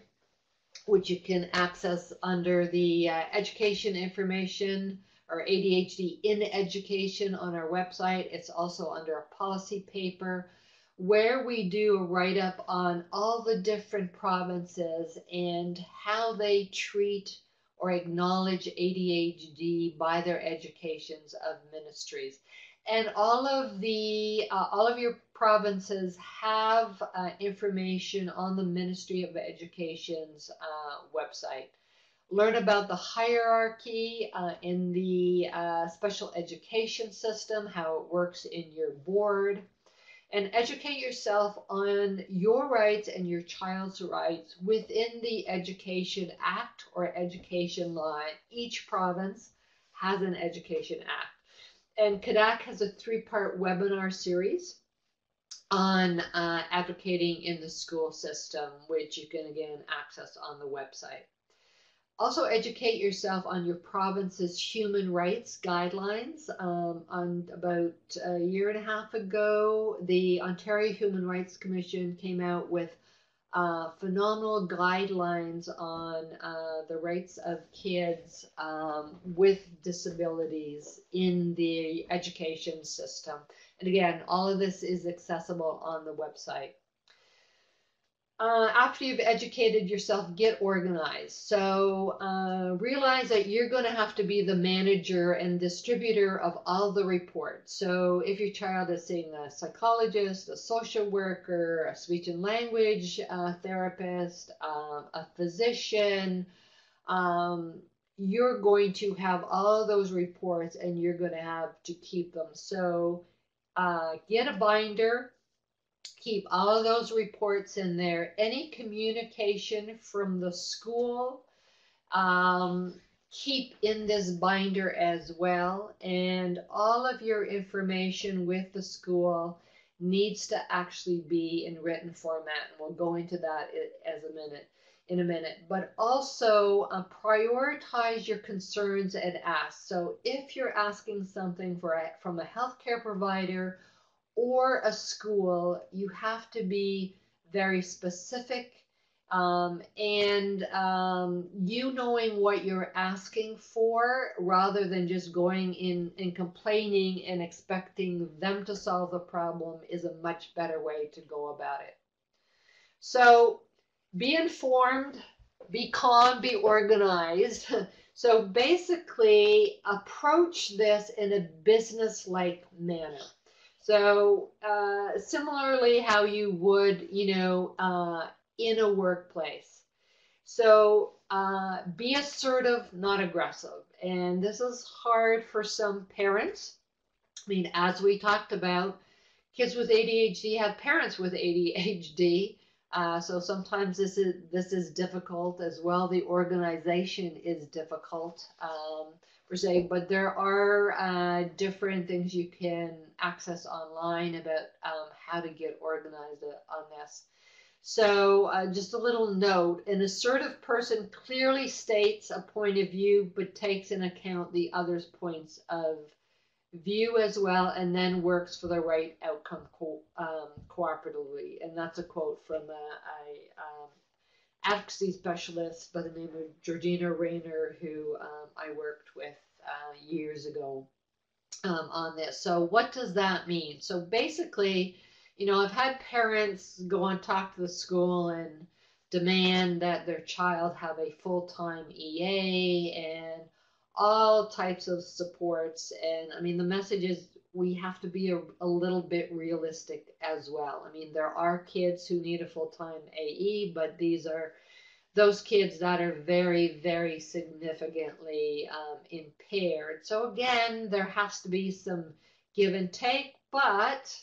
which you can access under the uh, education information or ADHD in education on our website. It's also under a policy paper where we do a write up on all the different provinces and how they treat or acknowledge ADHD by their educations of ministries. And all of the uh, all of your provinces have uh, information on the Ministry of Education's uh, website. Learn about the hierarchy uh, in the uh, special education system, how it works in your board and educate yourself on your rights and your child's rights within the Education Act or education law. Each province has an Education Act. And CADDAC has a three part webinar series on uh, advocating in the school system, which you can again access on the website. Also, educate yourself on your province's human rights guidelines. Um, on about a year and a half ago, the Ontario Human Rights Commission came out with uh, phenomenal guidelines on uh, the rights of kids um, with disabilities in the education system. And again, all of this is accessible on the website uh, after you've educated yourself, get organized. So uh, realize that you're going to have to be the manager and distributor of all the reports. So if your child is seeing a psychologist, a social worker, a speech and language uh, therapist, um, a physician, um, you're going to have all those reports and you're going to have to keep them. So uh, get a binder keep all those reports in there. Any communication from the school, um, keep in this binder as well. And all of your information with the school needs to actually be in written format. And we'll go into that as a minute in a minute, but also uh, prioritize your concerns and ask. So if you're asking something for a, from a healthcare provider or a school, you have to be very specific um, and um, you knowing what you're asking for rather than just going in and complaining and expecting them to solve the problem is a much better way to go about it. So be informed, be calm, be organized. So basically, approach this in a business like manner. So uh, similarly, how you would, you know, uh, in a workplace. So uh, be assertive, not aggressive. And this is hard for some parents. I mean, as we talked about, kids with ADHD have parents with ADHD. Uh, so sometimes this is this is difficult as well. The organization is difficult. Um, per se, but there are uh, different things you can access online about um, how to get organized on this. So, uh, just a little note an assertive person clearly states a point of view, but takes in account the other's points of view as well, and then works for the right outcome co- um, cooperatively. And that's a quote from a, a um, advocacy specialist by the name of Georgina Rayner, who um, I worked with uh, years ago um, on this. So, what does that mean? So, basically, you know, I've had parents go and talk to the school and demand that their child have a full time EA and all types of supports. And I mean, the message is we have to be a, a little bit realistic as well. I mean, there are kids who need a full time AE, but these are those kids that are very, very significantly um, impaired. So, again, there has to be some give and take, but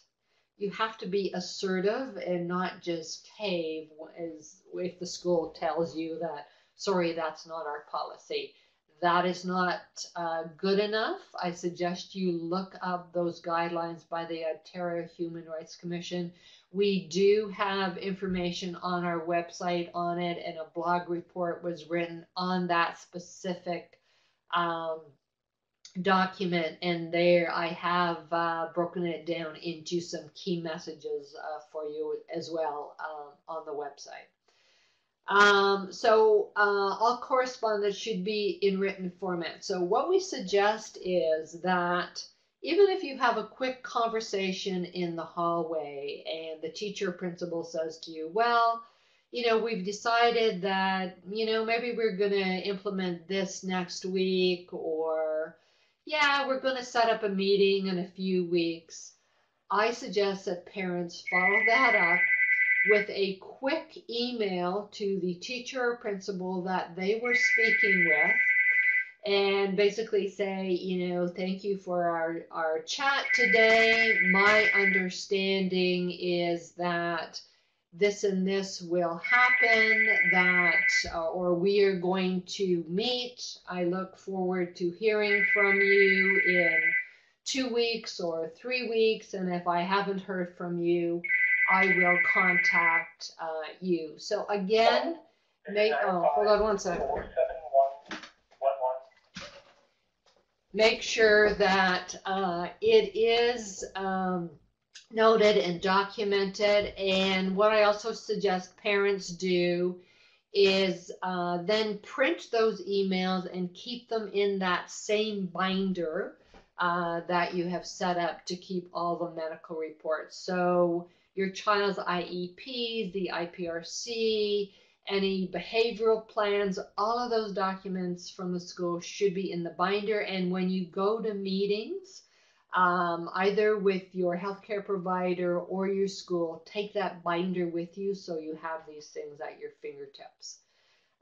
you have to be assertive and not just cave as if the school tells you that sorry that's not our policy that is not uh, good enough i suggest you look up those guidelines by the ontario human rights commission we do have information on our website on it and a blog report was written on that specific um, document and there I have uh, broken it down into some key messages uh, for you as well um, on the website. Um, so uh, all correspondence should be in written format. So what we suggest is that even if you have a quick conversation in the hallway and the teacher principal says to you, well, you know, we've decided that, you know, maybe we're going to implement this next week or yeah, we're going to set up a meeting in a few weeks. I suggest that parents follow that up with a quick email to the teacher or principal that they were speaking with and basically say, you know, thank you for our, our chat today. My understanding is that this and this will happen, that, uh, or we are going to meet. I look forward to hearing from you in two weeks or three weeks. And if I haven't heard from you, I will contact uh, you. So again, make, oh, hold on one second. Make sure that uh, it is um, noted and documented. And what I also suggest parents do is uh, then print those emails and keep them in that same binder uh, that you have set up to keep all the medical reports. So your child's IEPs, the IPRC, any behavioral plans, all of those documents from the school should be in the binder. And when you go to meetings, um, either with your healthcare provider or your school, take that binder with you so you have these things at your fingertips.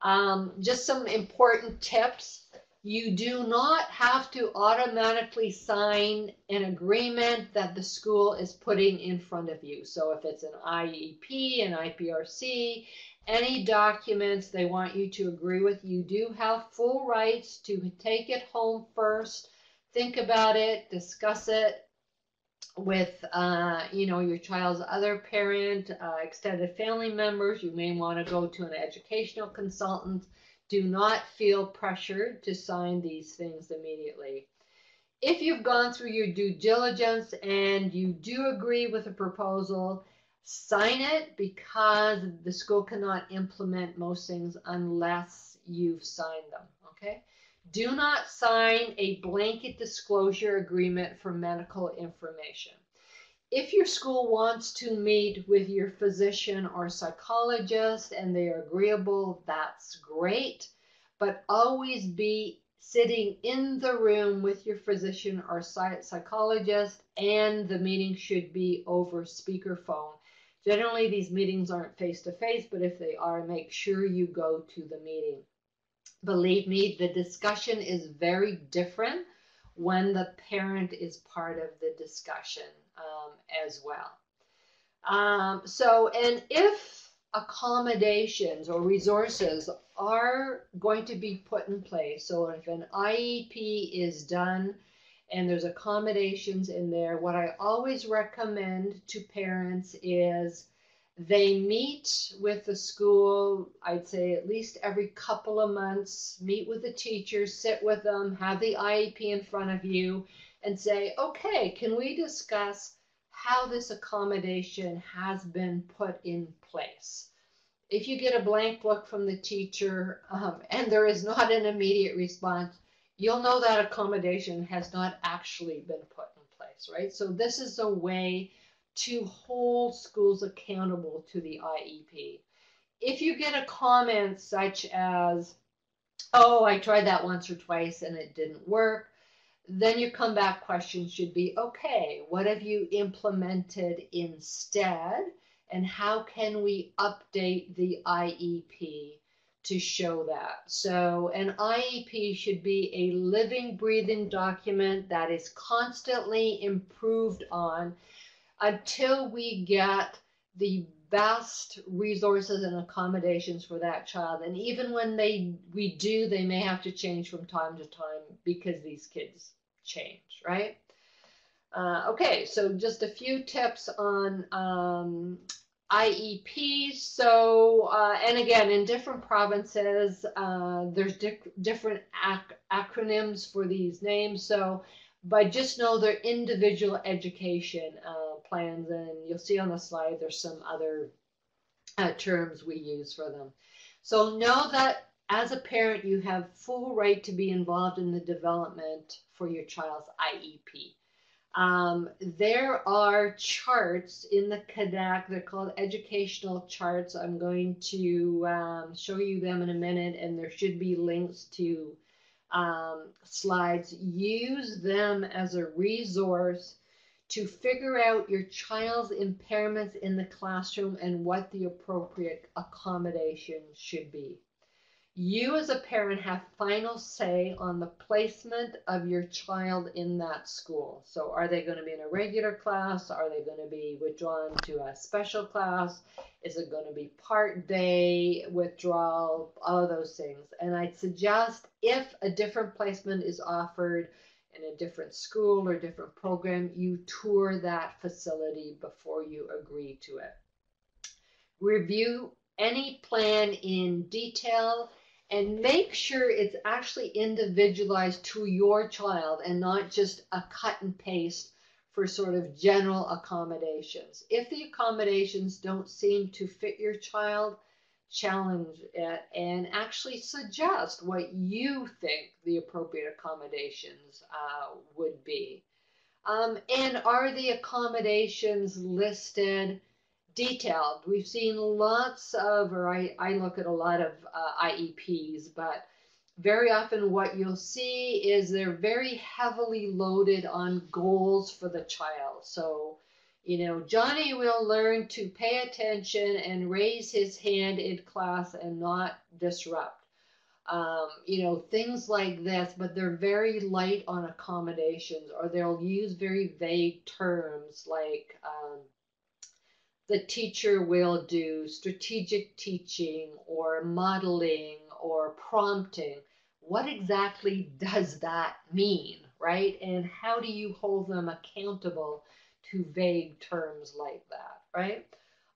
Um, just some important tips. You do not have to automatically sign an agreement that the school is putting in front of you. So if it's an IEP, an IPRC, any documents they want you to agree with, you do have full rights to take it home first think about it, discuss it with uh, you know your child's other parent, uh, extended family members. You may want to go to an educational consultant. Do not feel pressured to sign these things immediately. If you've gone through your due diligence and you do agree with the proposal, sign it because the school cannot implement most things unless you've signed them. Okay. Do not sign a blanket disclosure agreement for medical information. If your school wants to meet with your physician or psychologist and they are agreeable, that's great. But always be sitting in the room with your physician or psychologist, and the meeting should be over speakerphone. Generally, these meetings aren't face to face, but if they are, make sure you go to the meeting. Believe me, the discussion is very different when the parent is part of the discussion um, as well. Um, so, and if accommodations or resources are going to be put in place, so if an IEP is done and there's accommodations in there, what I always recommend to parents is they meet with the school, I'd say at least every couple of months, meet with the teachers, sit with them, have the IEP in front of you, and say, okay, can we discuss how this accommodation has been put in place? If you get a blank look from the teacher um, and there is not an immediate response, you'll know that accommodation has not actually been put in place, right? So this is a way to hold schools accountable to the IEP. If you get a comment such as, oh, I tried that once or twice and it didn't work, then your comeback question should be, okay, what have you implemented instead? And how can we update the IEP to show that? So an IEP should be a living, breathing document that is constantly improved on until we get the best resources and accommodations for that child. And even when they we do, they may have to change from time to time because these kids change, right? Uh, okay, so just a few tips on um, IEPs. So, uh, and again, in different provinces, uh, there's di different ac acronyms for these names. So, but just know they're individual education uh, plans, and you'll see on the slide there's some other uh, terms we use for them. So, know that as a parent, you have full right to be involved in the development for your child's IEP. Um, there are charts in the CADDAC, they're called educational charts. I'm going to um, show you them in a minute, and there should be links to um, slides. Use them as a resource to figure out your child's impairments in the classroom and what the appropriate accommodation should be. You as a parent have final say on the placement of your child in that school. So are they going to be in a regular class? Are they going to be withdrawn to a special class? Is it going to be part day withdrawal? All of those things. And I'd suggest if a different placement is offered in a different school or different program, you tour that facility before you agree to it. Review any plan in detail and make sure it's actually individualized to your child and not just a cut and paste for sort of general accommodations. If the accommodations don't seem to fit your child, challenge it and actually suggest what you think the appropriate accommodations uh, would be. Um, and are the accommodations listed detailed. We've seen lots of, or I, I look at a lot of uh, IEPs, but very often what you'll see is they're very heavily loaded on goals for the child. So, you know, Johnny will learn to pay attention and raise his hand in class and not disrupt. Um, you know, things like this, but they're very light on accommodations, or they'll use very vague terms like um, the teacher will do strategic teaching or modeling or prompting. What exactly does that mean, right? And how do you hold them accountable to vague terms like that, right?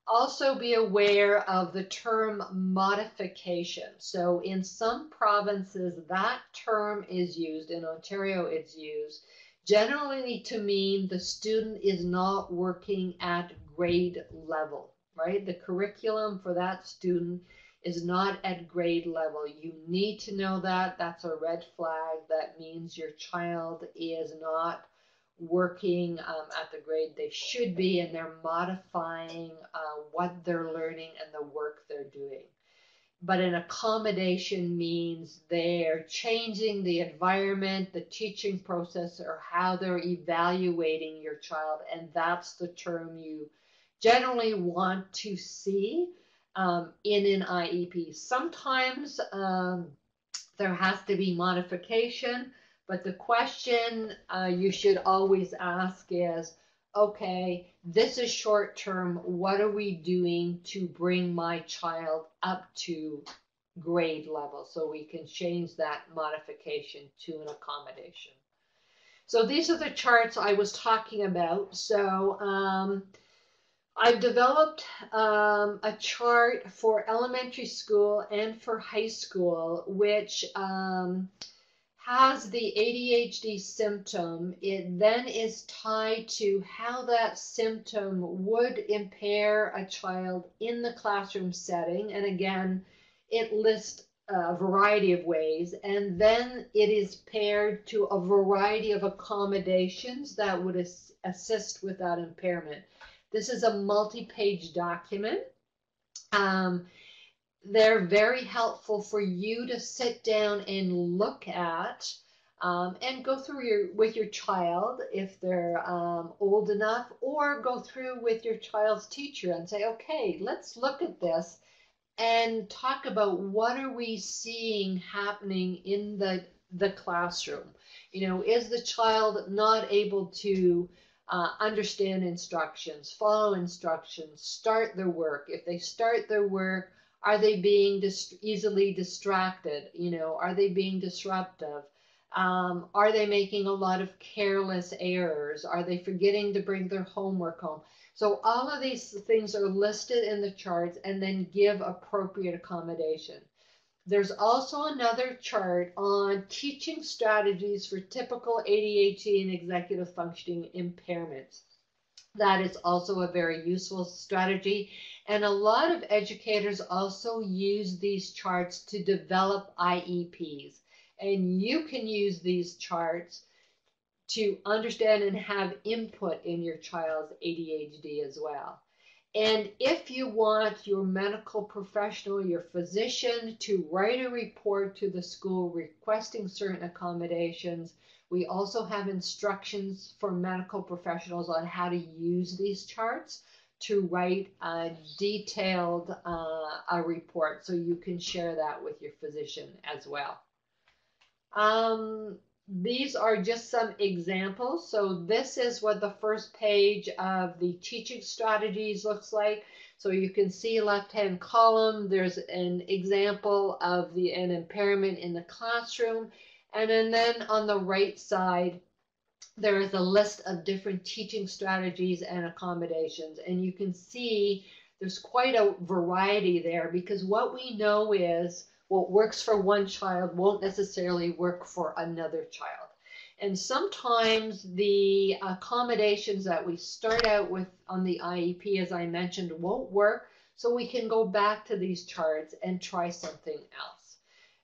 Also be aware of the term modification. So in some provinces, that term is used. In Ontario, it's used generally to mean the student is not working at grade level, right? The curriculum for that student is not at grade level. You need to know that. That's a red flag. That means your child is not working um, at the grade they should be and they're modifying uh, what they're learning and the work they're doing. But an accommodation means they're changing the environment, the teaching process, or how they're evaluating your child. And that's the term you generally want to see um, in an IEP. Sometimes um, there has to be modification, but the question uh, you should always ask is, okay, this is short term. What are we doing to bring my child up to grade level so we can change that modification to an accommodation? So these are the charts I was talking about. So um, I've developed um, a chart for elementary school and for high school, which um, has the ADHD symptom. It then is tied to how that symptom would impair a child in the classroom setting. And again, it lists a variety of ways. And then it is paired to a variety of accommodations that would assist with that impairment. This is a multi-page document. Um, they're very helpful for you to sit down and look at um, and go through your with your child if they're um, old enough or go through with your child's teacher and say okay let's look at this and talk about what are we seeing happening in the the classroom you know is the child not able to uh, understand instructions, follow instructions, start their work. If they start their work, are they being easily distracted? You know, are they being disruptive? Um, are they making a lot of careless errors? Are they forgetting to bring their homework home? So all of these things are listed in the charts and then give appropriate accommodation. There's also another chart on teaching strategies for typical ADHD and executive functioning impairments. That is also a very useful strategy. And a lot of educators also use these charts to develop IEPs. And you can use these charts to understand and have input in your child's ADHD as well. And if you want your medical professional, your physician, to write a report to the school requesting certain accommodations, we also have instructions for medical professionals on how to use these charts to write a detailed uh, a report so you can share that with your physician as well. Um, these are just some examples. So this is what the first page of the teaching strategies looks like. So you can see left-hand column, there's an example of the an impairment in the classroom. And then, then on the right side, there is a list of different teaching strategies and accommodations. And you can see there's quite a variety there because what we know is what works for one child won't necessarily work for another child. And sometimes the accommodations that we start out with on the IEP, as I mentioned, won't work. So we can go back to these charts and try something else.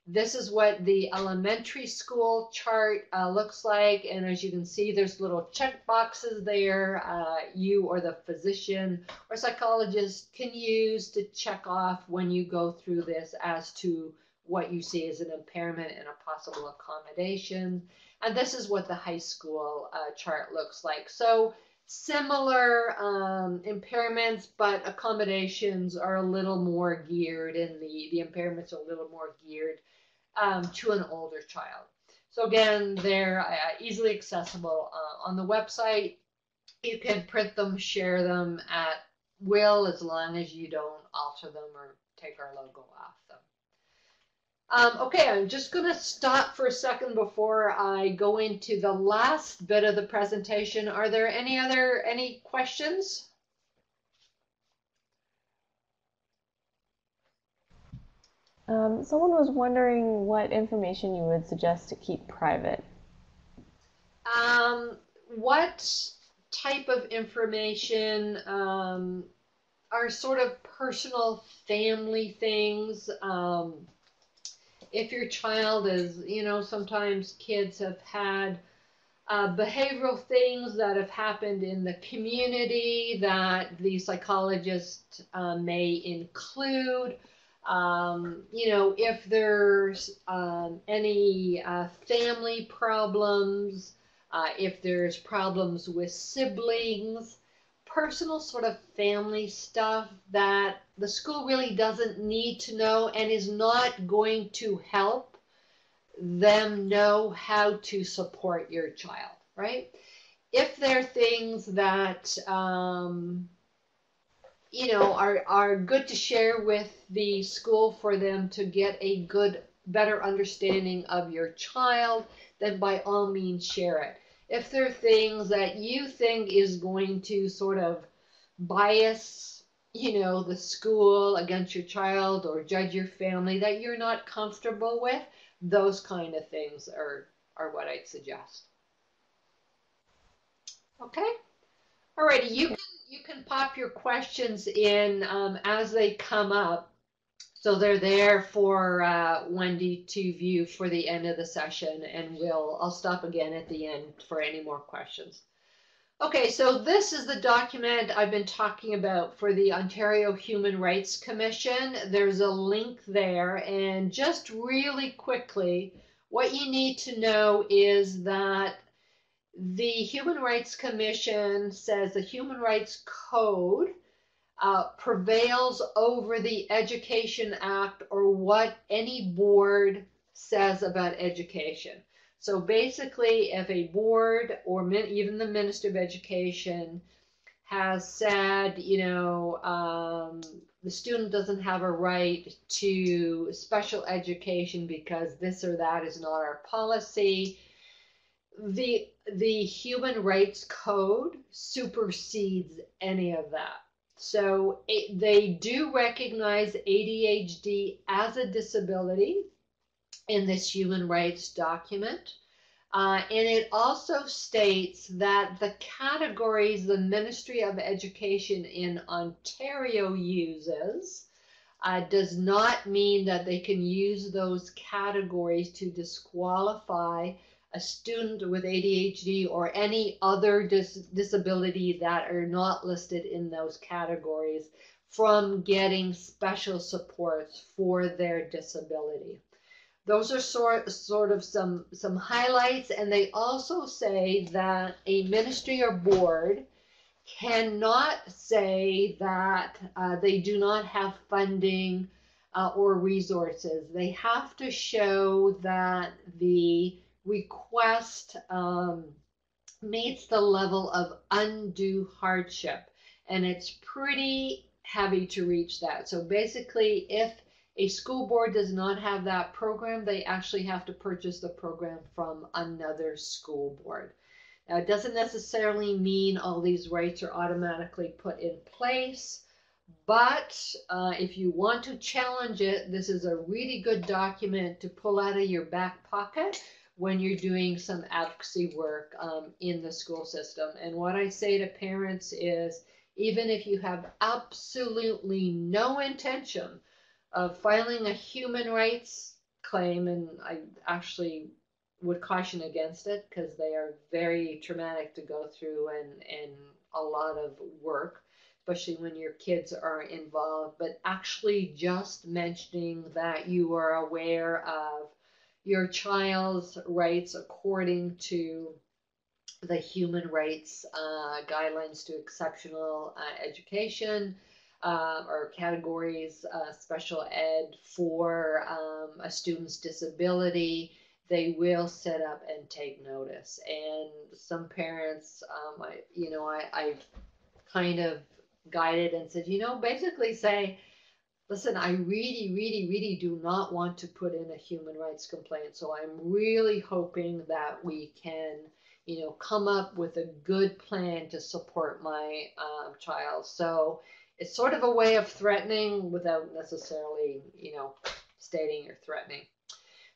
This is what the elementary school chart uh, looks like. And as you can see, there's little check boxes there. Uh, you or the physician or psychologist can use to check off when you go through this as to what you see as an impairment and a possible accommodation. And this is what the high school uh, chart looks like. So similar um, impairments, but accommodations are a little more geared and the, the impairments are a little more geared um, to an older child. So again, they're uh, easily accessible uh, on the website. You can print them, share them at will as long as you don't alter them or take our logo off. Um, okay, I'm just going to stop for a second before I go into the last bit of the presentation. Are there any other any questions? Um, someone was wondering what information you would suggest to keep private. Um, what type of information um, are sort of personal family things? Um, if your child is, you know, sometimes kids have had uh, behavioral things that have happened in the community that the psychologist uh, may include. Um, you know, if there's um, any uh, family problems, uh, if there's problems with siblings, personal sort of family stuff that the school really doesn't need to know and is not going to help them know how to support your child, right? If there are things that um, you know are are good to share with the school for them to get a good better understanding of your child, then by all means share it if there are things that you think is going to sort of bias, you know, the school against your child or judge your family that you're not comfortable with, those kind of things are, are what I'd suggest. Okay? Alrighty, you can you can pop your questions in um, as they come up. So they're there for uh, Wendy to view for the end of the session, and we'll I'll stop again at the end for any more questions. Okay, so this is the document I've been talking about for the Ontario Human Rights Commission. There's a link there, and just really quickly, what you need to know is that the Human Rights Commission says the Human Rights Code uh, prevails over the Education Act or what any board says about education. So basically, if a board or even the Minister of Education has said, you know, um, the student doesn't have a right to special education because this or that is not our policy, the the human rights code supersedes any of that. So it, they do recognize ADHD as a disability in this human rights document. Uh, and it also states that the categories the Ministry of Education in Ontario uses uh, does not mean that they can use those categories to disqualify a student with ADHD or any other dis- disability that are not listed in those categories from getting special supports for their disability. Those are sort, sort of some, some highlights, and they also say that a ministry or board cannot say that uh, they do not have funding uh, or resources. They have to show that the request um, meets the level of undue hardship. And it's pretty heavy to reach that. So basically, if a school board does not have that program, they actually have to purchase the program from another school board. Now, it doesn't necessarily mean all these rights are automatically put in place, but uh, if you want to challenge it, this is a really good document to pull out of your back pocket when you're doing some advocacy work um, in the school system. And what I say to parents is even if you have absolutely no intention of filing a human rights claim, and I actually would caution against it because they are very traumatic to go through and, and a lot of work, especially when your kids are involved. But actually, just mentioning that you are aware of your child's rights according to the human rights uh, guidelines to exceptional uh, education uh, or categories uh, special ed for um, a student's disability they will set up and take notice and some parents um, I, you know I, i've kind of guided and said you know basically say listen, I really, really, really do not want to put in a human rights complaint. So I'm really hoping that we can, you know, come up with a good plan to support my um, child. So it's sort of a way of threatening without necessarily, you know, stating you're threatening.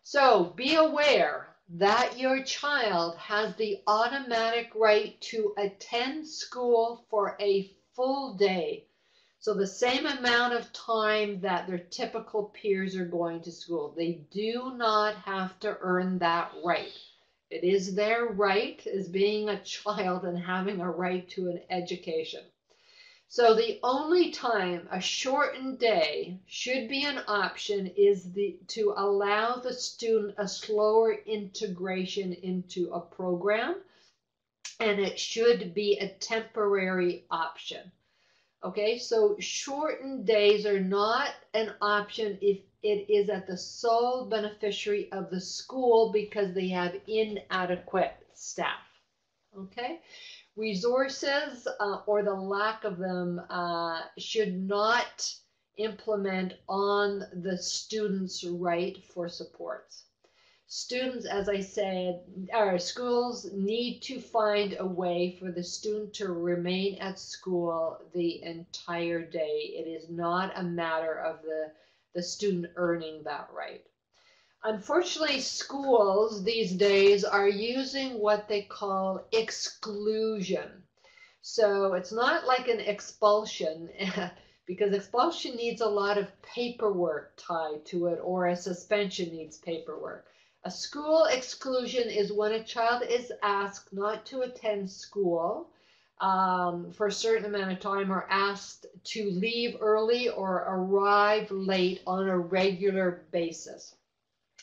So be aware that your child has the automatic right to attend school for a full day so the same amount of time that their typical peers are going to school. They do not have to earn that right. It is their right as being a child and having a right to an education. So the only time a shortened day should be an option is the to allow the student a slower integration into a program and it should be a temporary option. Okay, so shortened days are not an option if it is at the sole beneficiary of the school because they have inadequate staff. Okay, resources uh, or the lack of them uh, should not implement on the student's right for supports students, as I said, our schools need to find a way for the student to remain at school the entire day. It is not a matter of the, the student earning that right. Unfortunately, schools these days are using what they call exclusion. So it's not like an expulsion. because expulsion needs a lot of paperwork tied to it, or a suspension needs paperwork. A school exclusion is when a child is asked not to attend school um, for a certain amount of time or asked to leave early or arrive late on a regular basis.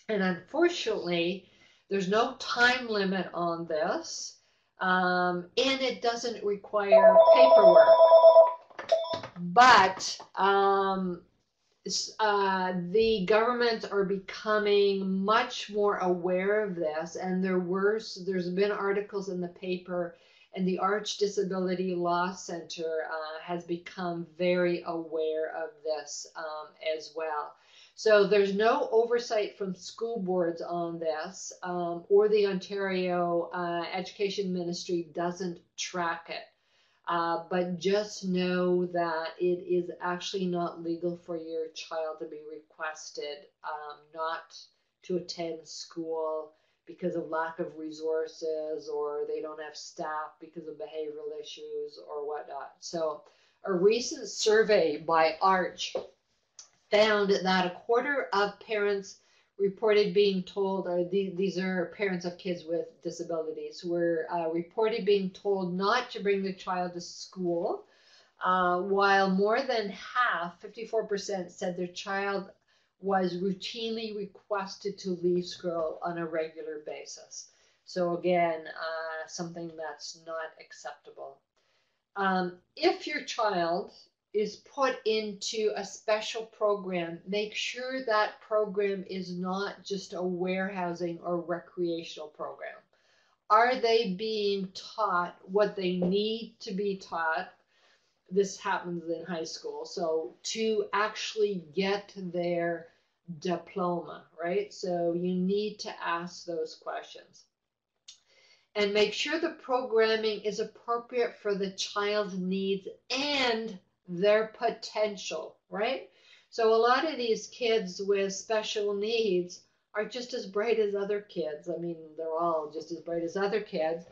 And unfortunately, there's no time limit on this, um, and it doesn't require paperwork. But um, uh, the governments are becoming much more aware of this, and there were there's been articles in the paper, and the Arch Disability Law Center uh, has become very aware of this um, as well. So there's no oversight from school boards on this, um, or the Ontario uh, Education Ministry doesn't track it. Uh, but just know that it is actually not legal for your child to be requested um, not to attend school because of lack of resources or they don't have staff because of behavioral issues or whatnot. So, a recent survey by Arch found that a quarter of parents reported being told, or the, these are parents of kids with disabilities, were uh, reported being told not to bring their child to school, uh, while more than half, 54%, said their child was routinely requested to leave school on a regular basis. So, again, uh, something that's not acceptable. Um, if your child is put into a special program, make sure that program is not just a warehousing or recreational program. Are they being taught what they need to be taught? This happens in high school. So, to actually get their diploma, right? So, you need to ask those questions. And make sure the programming is appropriate for the child's needs and their potential, right? So a lot of these kids with special needs are just as bright as other kids. I mean, they're all just as bright as other kids,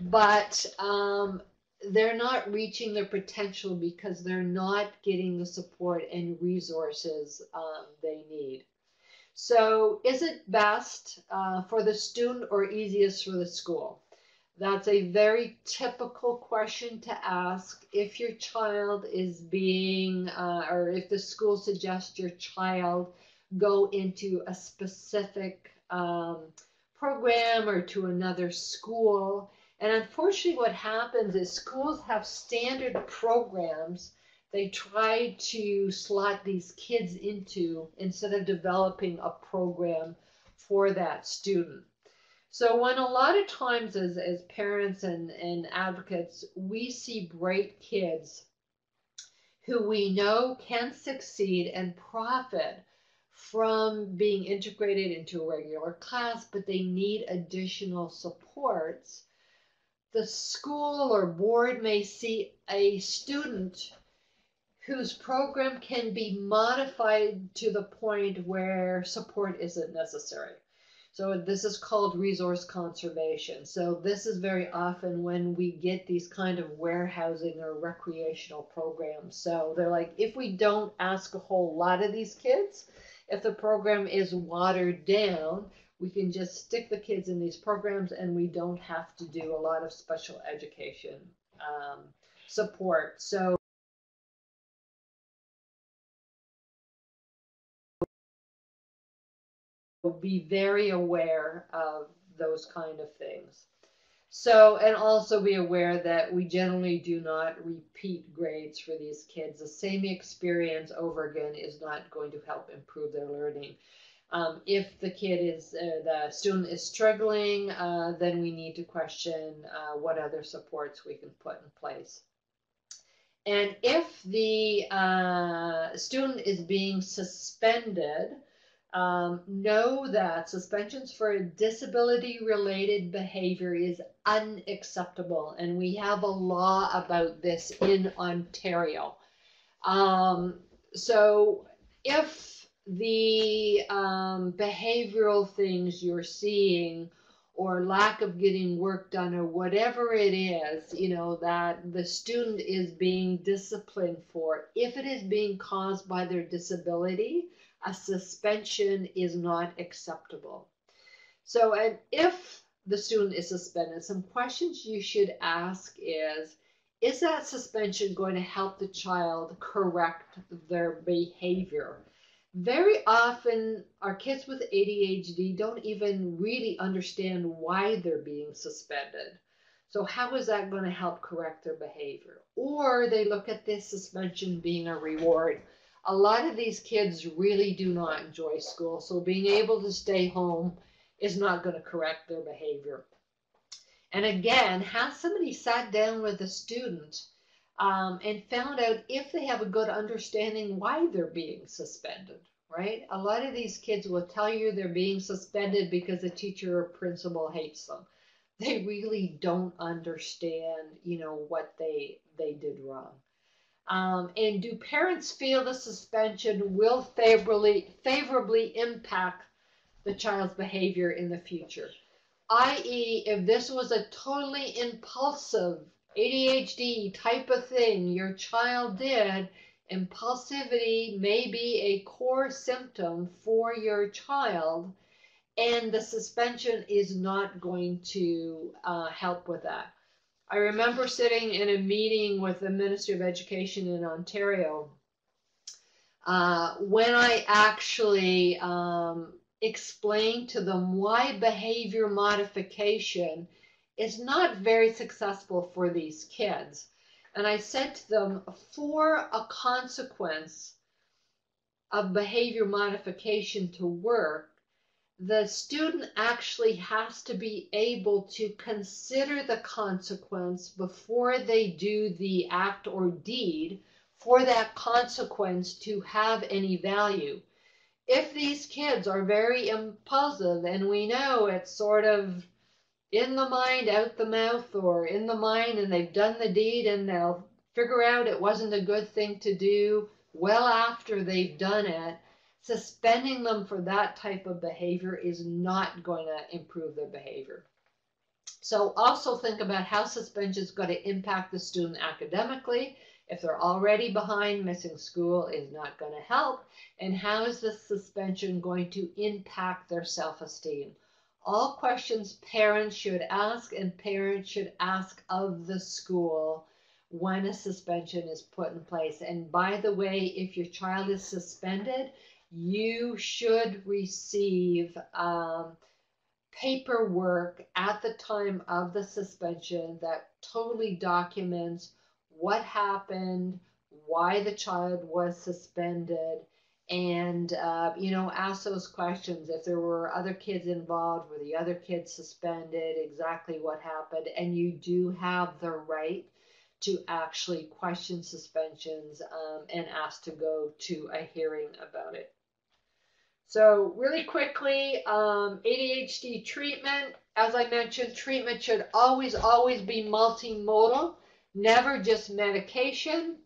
but um, they're not reaching their potential because they're not getting the support and resources um, they need. So, is it best uh, for the student or easiest for the school? That's a very typical question to ask if your child is being, uh, or if the school suggests your child go into a specific um, program or to another school. And unfortunately, what happens is schools have standard programs they try to slot these kids into instead of developing a program for that student. So when a lot of times as, as parents and, and advocates, we see bright kids who we know can succeed and profit from being integrated into a regular class, but they need additional supports. The school or board may see a student whose program can be modified to the point where support isn't necessary. So this is called resource conservation. So this is very often when we get these kind of warehousing or recreational programs. So they're like, if we don't ask a whole lot of these kids, if the program is watered down, we can just stick the kids in these programs and we don't have to do a lot of special education um, support. So be very aware of those kind of things. So, and also be aware that we generally do not repeat grades for these kids. The same experience over again is not going to help improve their learning. Um, if the kid is, uh, the student is struggling, uh, then we need to question uh, what other supports we can put in place. And if the uh, student is being suspended, um, know that suspensions for disability related behavior is unacceptable, and we have a law about this in Ontario. Um, so, if the um, behavioral things you're seeing or lack of getting work done or whatever it is, you know, that the student is being disciplined for, if it is being caused by their disability, a suspension is not acceptable. So, and if the student is suspended, some questions you should ask is, is that suspension going to help the child correct their behavior? Very often, our kids with ADHD don't even really understand why they're being suspended. So, how is that going to help correct their behavior? Or they look at this suspension being a reward a lot of these kids really do not enjoy school. So being able to stay home is not going to correct their behavior. And again, have somebody sat down with a student um, and found out if they have a good understanding why they're being suspended, right? A lot of these kids will tell you they're being suspended because the teacher or principal hates them. They really don't understand, you know, what they they did wrong. Um, and do parents feel the suspension will favorably favorably impact the child's behavior in the future? i.e., if this was a totally impulsive ADHD type of thing your child did, impulsivity may be a core symptom for your child, and the suspension is not going to uh, help with that. I remember sitting in a meeting with the Ministry of Education in Ontario uh, when I actually um, explained to them why behavior modification is not very successful for these kids. And I said to them, for a consequence of behavior modification to work, the student actually has to be able to consider the consequence before they do the act or deed for that consequence to have any value. If these kids are very impulsive, and we know it's sort of in the mind, out the mouth, or in the mind and they've done the deed and they'll figure out it wasn't a good thing to do well after they've done it, suspending them for that type of behavior is not going to improve their behavior. So also think about how suspension is going to impact the student academically. If they're already behind, missing school is not going to help. And how is the suspension going to impact their self-esteem? all questions parents should ask and parents should ask of the school when a suspension is put in place. And by the way, if your child is suspended, you should receive um, paperwork at the time of the suspension that totally documents what happened, why the child was suspended, and uh, you know ask those questions. If there were other kids involved were the other kids suspended exactly what happened? And you do have the right to actually question suspensions um, and ask to go to a hearing about it so really quickly um, adhd treatment as i mentioned treatment should always always be multimodal never just medication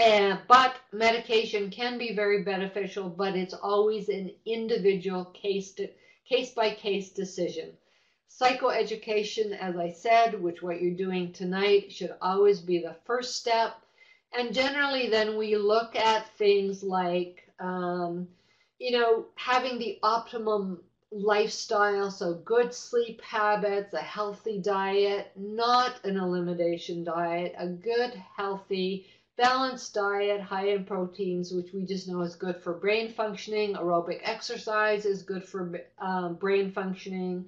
and, but medication can be very beneficial, but it's always an individual case case by case decision. Psychoeducation, as I said, which what you're doing tonight should always be the first step. And generally, then we look at things like, um, you know, having the optimum lifestyle, so good sleep habits, a healthy diet, not an elimination diet, a good, healthy, balanced diet, high in proteins, which we just know is good for brain functioning. Aerobic exercise is good for um, brain functioning.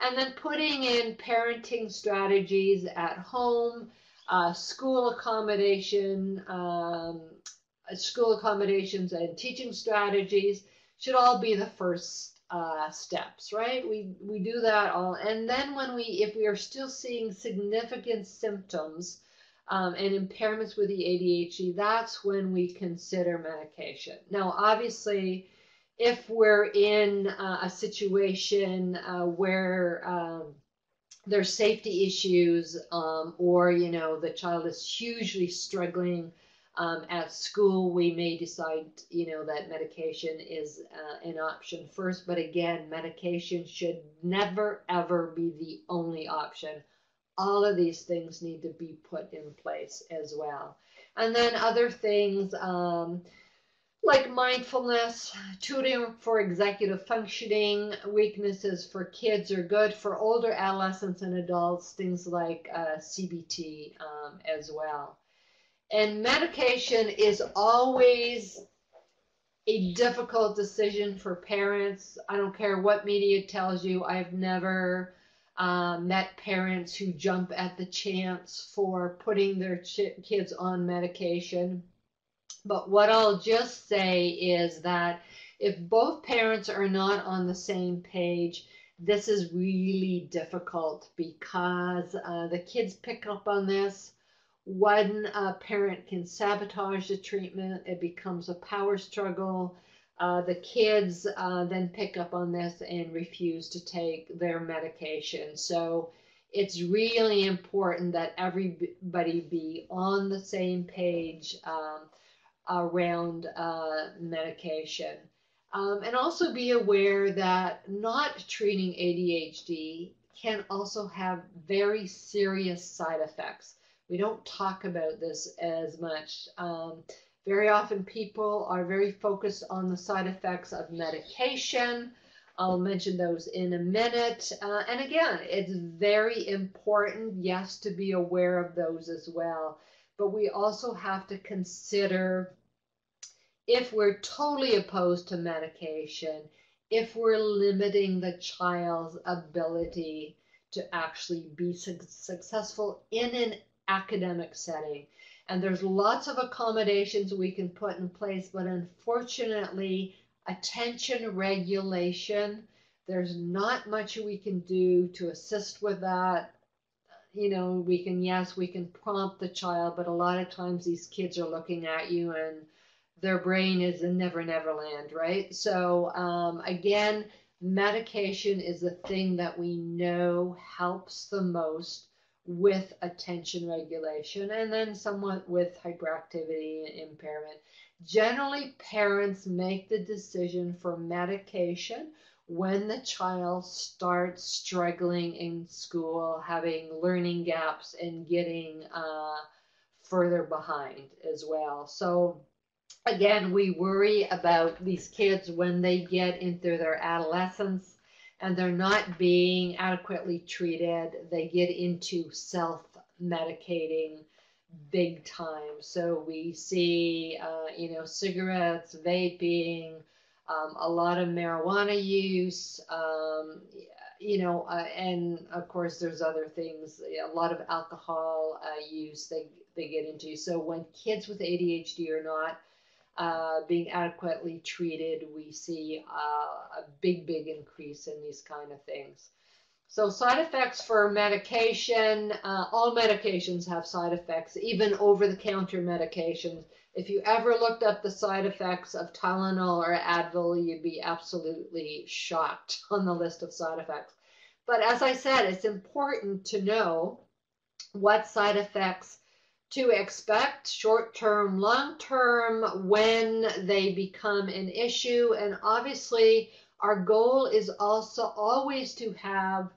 And then putting in parenting strategies at home, uh, school accommodation, um, school accommodations, and teaching strategies should all be the first uh, steps, right? We we do that all, and then when we, if we are still seeing significant symptoms um, and impairments with the ADHD, that's when we consider medication. Now, obviously, if we're in uh, a situation uh, where um, there's safety issues um, or, you know, the child is hugely struggling um, at school, we may decide, you know, that medication is uh, an option first. But again, medication should never, ever be the only option all of these things need to be put in place as well. And then other things um, like mindfulness, tutoring for executive functioning, weaknesses for kids are good. For older adolescents and adults, things like uh, CBT um, as well. And medication is always a difficult decision for parents. I don't care what media tells you. I've never um, met parents who jump at the chance for putting their ch- kids on medication. But what I'll just say is that if both parents are not on the same page, this is really difficult because uh, the kids pick up on this. One uh, parent can sabotage the treatment, it becomes a power struggle. Uh, the kids uh, then pick up on this and refuse to take their medication. So it's really important that everybody be on the same page um, around uh, medication. Um, and also be aware that not treating ADHD can also have very serious side effects. We don't talk about this as much. Um, very often, people are very focused on the side effects of medication. I'll mention those in a minute. Uh, and again, it's very important, yes, to be aware of those as well. But we also have to consider if we're totally opposed to medication, if we're limiting the child's ability to actually be su- successful in an academic setting. And there's lots of accommodations we can put in place, but unfortunately, attention regulation, there's not much we can do to assist with that. You know, we can, yes, we can prompt the child, but a lot of times these kids are looking at you and their brain is in never never land right so um, again medication is the thing that we know helps the most with attention regulation and then somewhat with hyperactivity and impairment. Generally parents make the decision for medication when the child starts struggling in school having learning gaps and getting uh, further behind as well. So again, we worry about these kids when they get into their adolescence and they're not being adequately treated. They get into self medicating big time. So we see, uh, you know, cigarettes, vaping, um, a lot of marijuana use, um, you know, uh, and of course there's other things, a lot of alcohol uh, use they, they get into. So when kids with ADHD are not uh, being adequately treated, we see uh, a big, big increase in these kind of things. So side effects for medication, uh, all medications have side effects, even over-the-counter medications. If you ever looked up the side effects of Tylenol or Advil, you'd be absolutely shocked on the list of side effects. But as I said, it's important to know what side effects to expect short term, long term, when they become an issue. And obviously, our goal is also always to have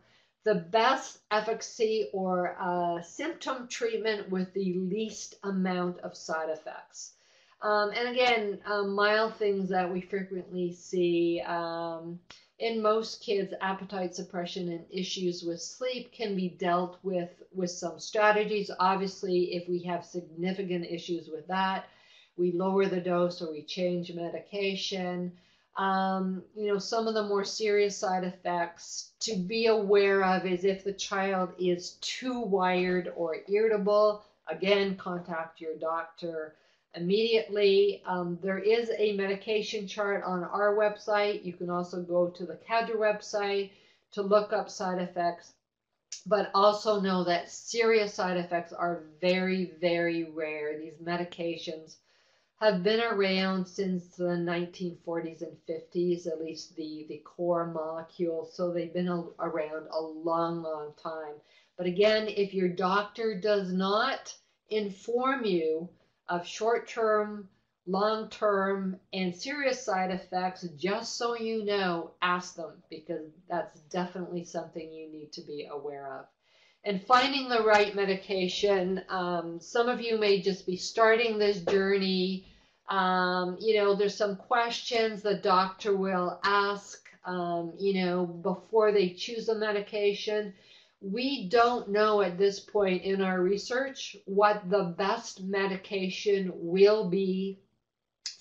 the best efficacy or uh, symptom treatment with the least amount of side effects. Um, and again, um, mild things that we frequently see. Um, in most kids, appetite suppression and issues with sleep can be dealt with with some strategies. Obviously, if we have significant issues with that, we lower the dose or we change medication. Um, you know, some of the more serious side effects to be aware of is if the child is too wired or irritable, again, contact your doctor immediately. Um, there is a medication chart on our website. You can also go to the CADDRA website to look up side effects, but also know that serious side effects are very, very rare. These medications have been around since the 1940s and 50s, at least the, the core molecule, so they've been a, around a long, long time. But again, if your doctor does not inform you of short term, long term, and serious side effects, just so you know, ask them because that's definitely something you need to be aware of. And finding the right medication, um, some of you may just be starting this journey. Um, you know, there's some questions the doctor will ask, um, you know, before they choose a medication we don't know at this point in our research what the best medication will be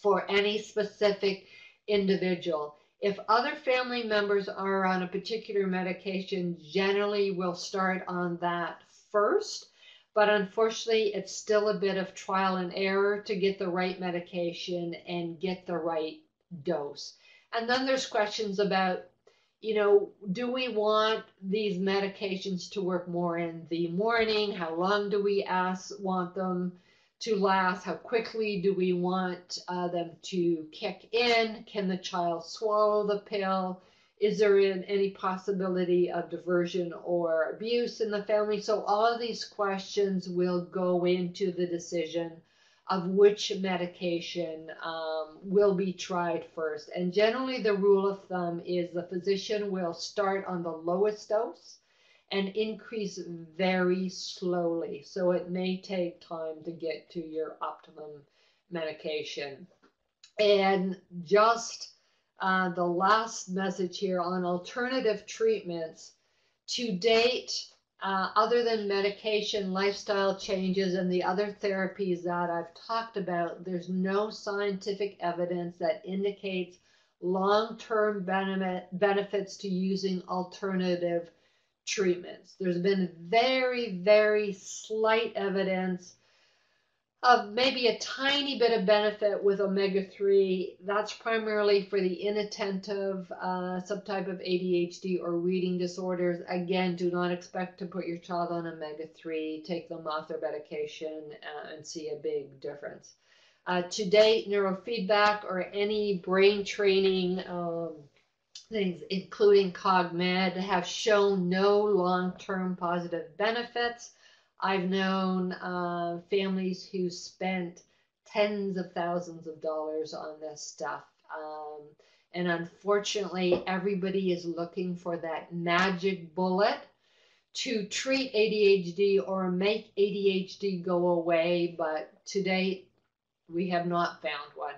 for any specific individual. If other family members are on a particular medication, generally we'll start on that first. but unfortunately, it's still a bit of trial and error to get the right medication and get the right dose. And then there's questions about, you know, do we want these medications to work more in the morning? How long do we ask want them to last? How quickly do we want uh, them to kick in? Can the child swallow the pill? Is there any possibility of diversion or abuse in the family? So all of these questions will go into the decision of which medication um, will be tried first. And generally, the rule of thumb is the physician will start on the lowest dose and increase very slowly. So it may take time to get to your optimum medication. And just uh, the last message here on alternative treatments. To date, uh, other than medication, lifestyle changes, and the other therapies that I've talked about, there's no scientific evidence that indicates long term benefit, benefits to using alternative treatments. There's been very, very slight evidence of maybe a tiny bit of benefit with omega 3. That's primarily for the inattentive uh, subtype of ADHD or reading disorders. Again, do not expect to put your child on omega 3, take them off their medication, uh, and see a big difference. Uh, to date, neurofeedback or any brain training um, things, including CogMed, have shown no long term positive benefits. I've known uh, families who spent tens of thousands of dollars on this stuff. Um, and unfortunately, everybody is looking for that magic bullet to treat ADHD or make ADHD go away. But to date, we have not found one.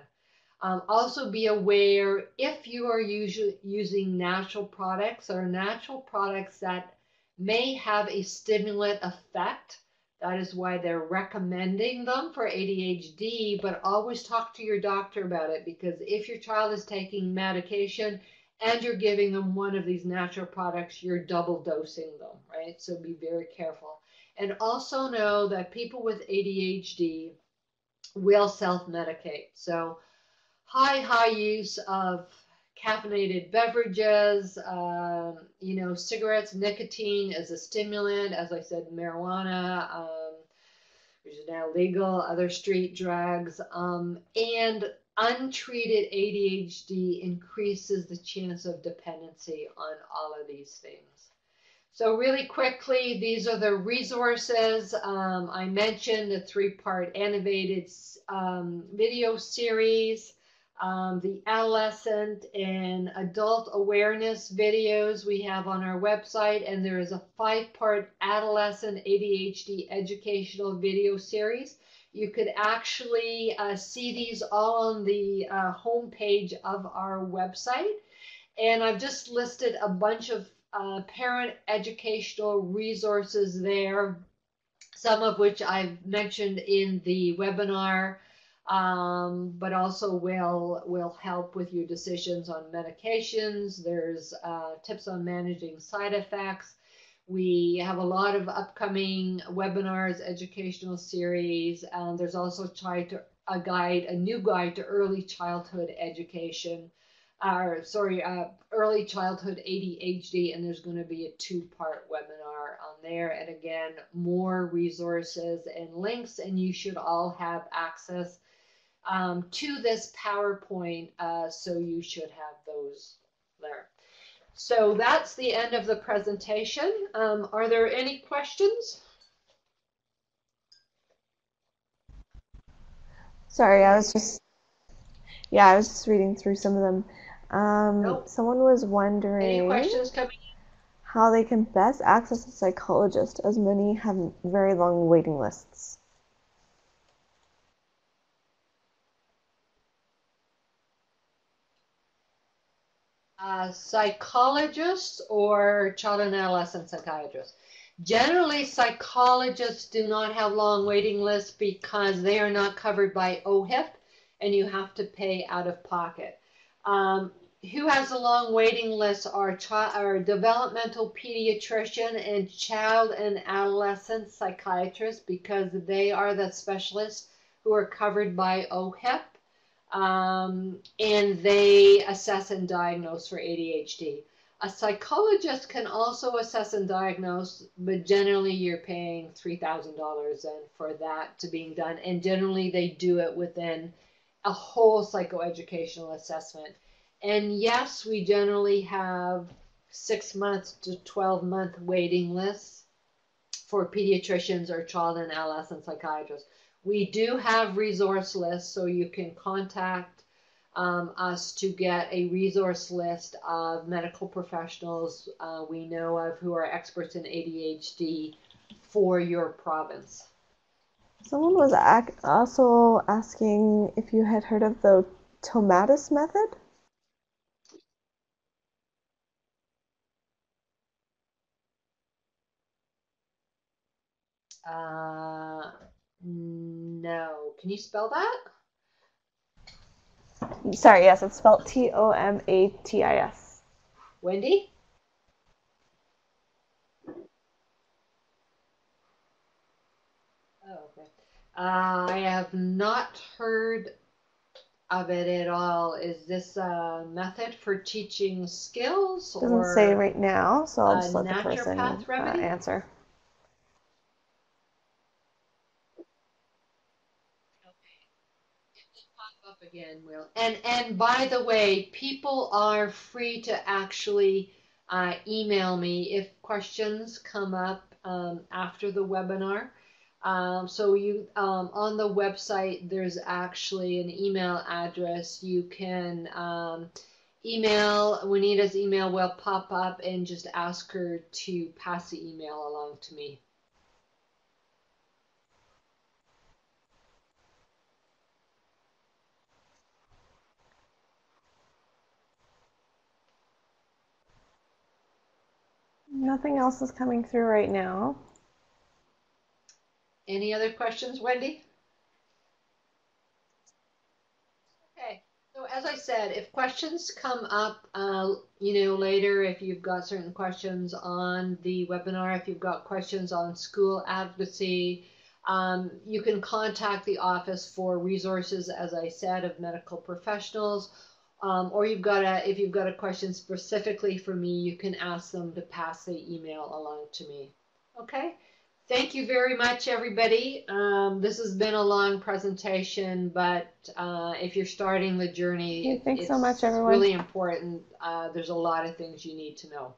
Um, also, be aware if you are usually using natural products or natural products that may have a stimulant effect. That is why they're recommending them for ADHD, but always talk to your doctor about it because if your child is taking medication and you're giving them one of these natural products, you're double dosing them, right? So be very careful. And also know that people with ADHD will self medicate. So, high, high use of caffeinated beverages, um, you know, cigarettes, nicotine as a stimulant, as I said, marijuana, um, which is now legal, other street drugs, um, and untreated ADHD increases the chance of dependency on all of these things. So, really quickly, these are the resources. Um, I mentioned the three part animated um, video series um, the adolescent and adult awareness videos we have on our website, and there is a five part adolescent ADHD educational video series. You could actually uh, see these all on the uh, homepage of our website. And I've just listed a bunch of uh, parent educational resources there, some of which I've mentioned in the webinar um, but also will will help with your decisions on medications. There's uh, tips on managing side effects. We have a lot of upcoming webinars, educational series, and there's also to, a guide, a new guide to early childhood education, or sorry, uh, early childhood ADHD, and there's going to be a two-part webinar on there. And again, more resources and links, and you should all have access um, to this PowerPoint, uh, so you should have those there. So that's the end of the presentation. Um, are there any questions? Sorry, I was just, yeah, I was just reading through some of them. Um, nope. Someone was wondering any questions coming how they can best access a psychologist, as many have very long waiting lists. Uh, psychologists or child and adolescent psychiatrists. Generally, psychologists do not have long waiting lists because they are not covered by OHIP and you have to pay out of pocket. Um, who has a long waiting list are, chi- are developmental pediatrician and child and adolescent psychiatrists because they are the specialists who are covered by OHIP um, and they assess and diagnose for ADHD. A psychologist can also assess and diagnose, but generally you're paying $3,000 for that to being done. And generally they do it within a whole psychoeducational assessment. And yes, we generally have six months to 12 month waiting lists for pediatricians or child and adolescent psychiatrists. We do have resource lists, so you can contact um, us to get a resource list of medical professionals uh, we know of who are experts in ADHD for your province. Someone was ac- also asking if you had heard of the Tomatis method. Uh, no. Can you spell that? Sorry, yes, it's spelled T O M A T I S. Wendy? Oh, okay. Uh, I have not heard of it at all. Is this a method for teaching skills Doesn't say right now, so I'll just let the person uh, remedy? answer. pop up again, Will. And and by the way, people are free to actually uh, email me if questions come up um, after the webinar. Um, so you um, on the website, there's actually an email address. You can um, email Juanita's email will pop up and just ask her to pass the email along to me. Nothing else is coming through right now. Any other questions, Wendy? Okay, so as I said, if questions come up, uh, you know, later, if you've got certain questions on the webinar, if you've got questions on school advocacy, um, you can contact the office for resources, as I said, of medical professionals. Um, or you've got a, if you've got a question specifically for me, you can ask them to pass the email along to me. Okay. Thank you very much, everybody. Um, this has been a long presentation, but uh, if you're starting the journey, Okay, thanks it's so much, everyone. really important. Uh, there's a lot of things you need to know.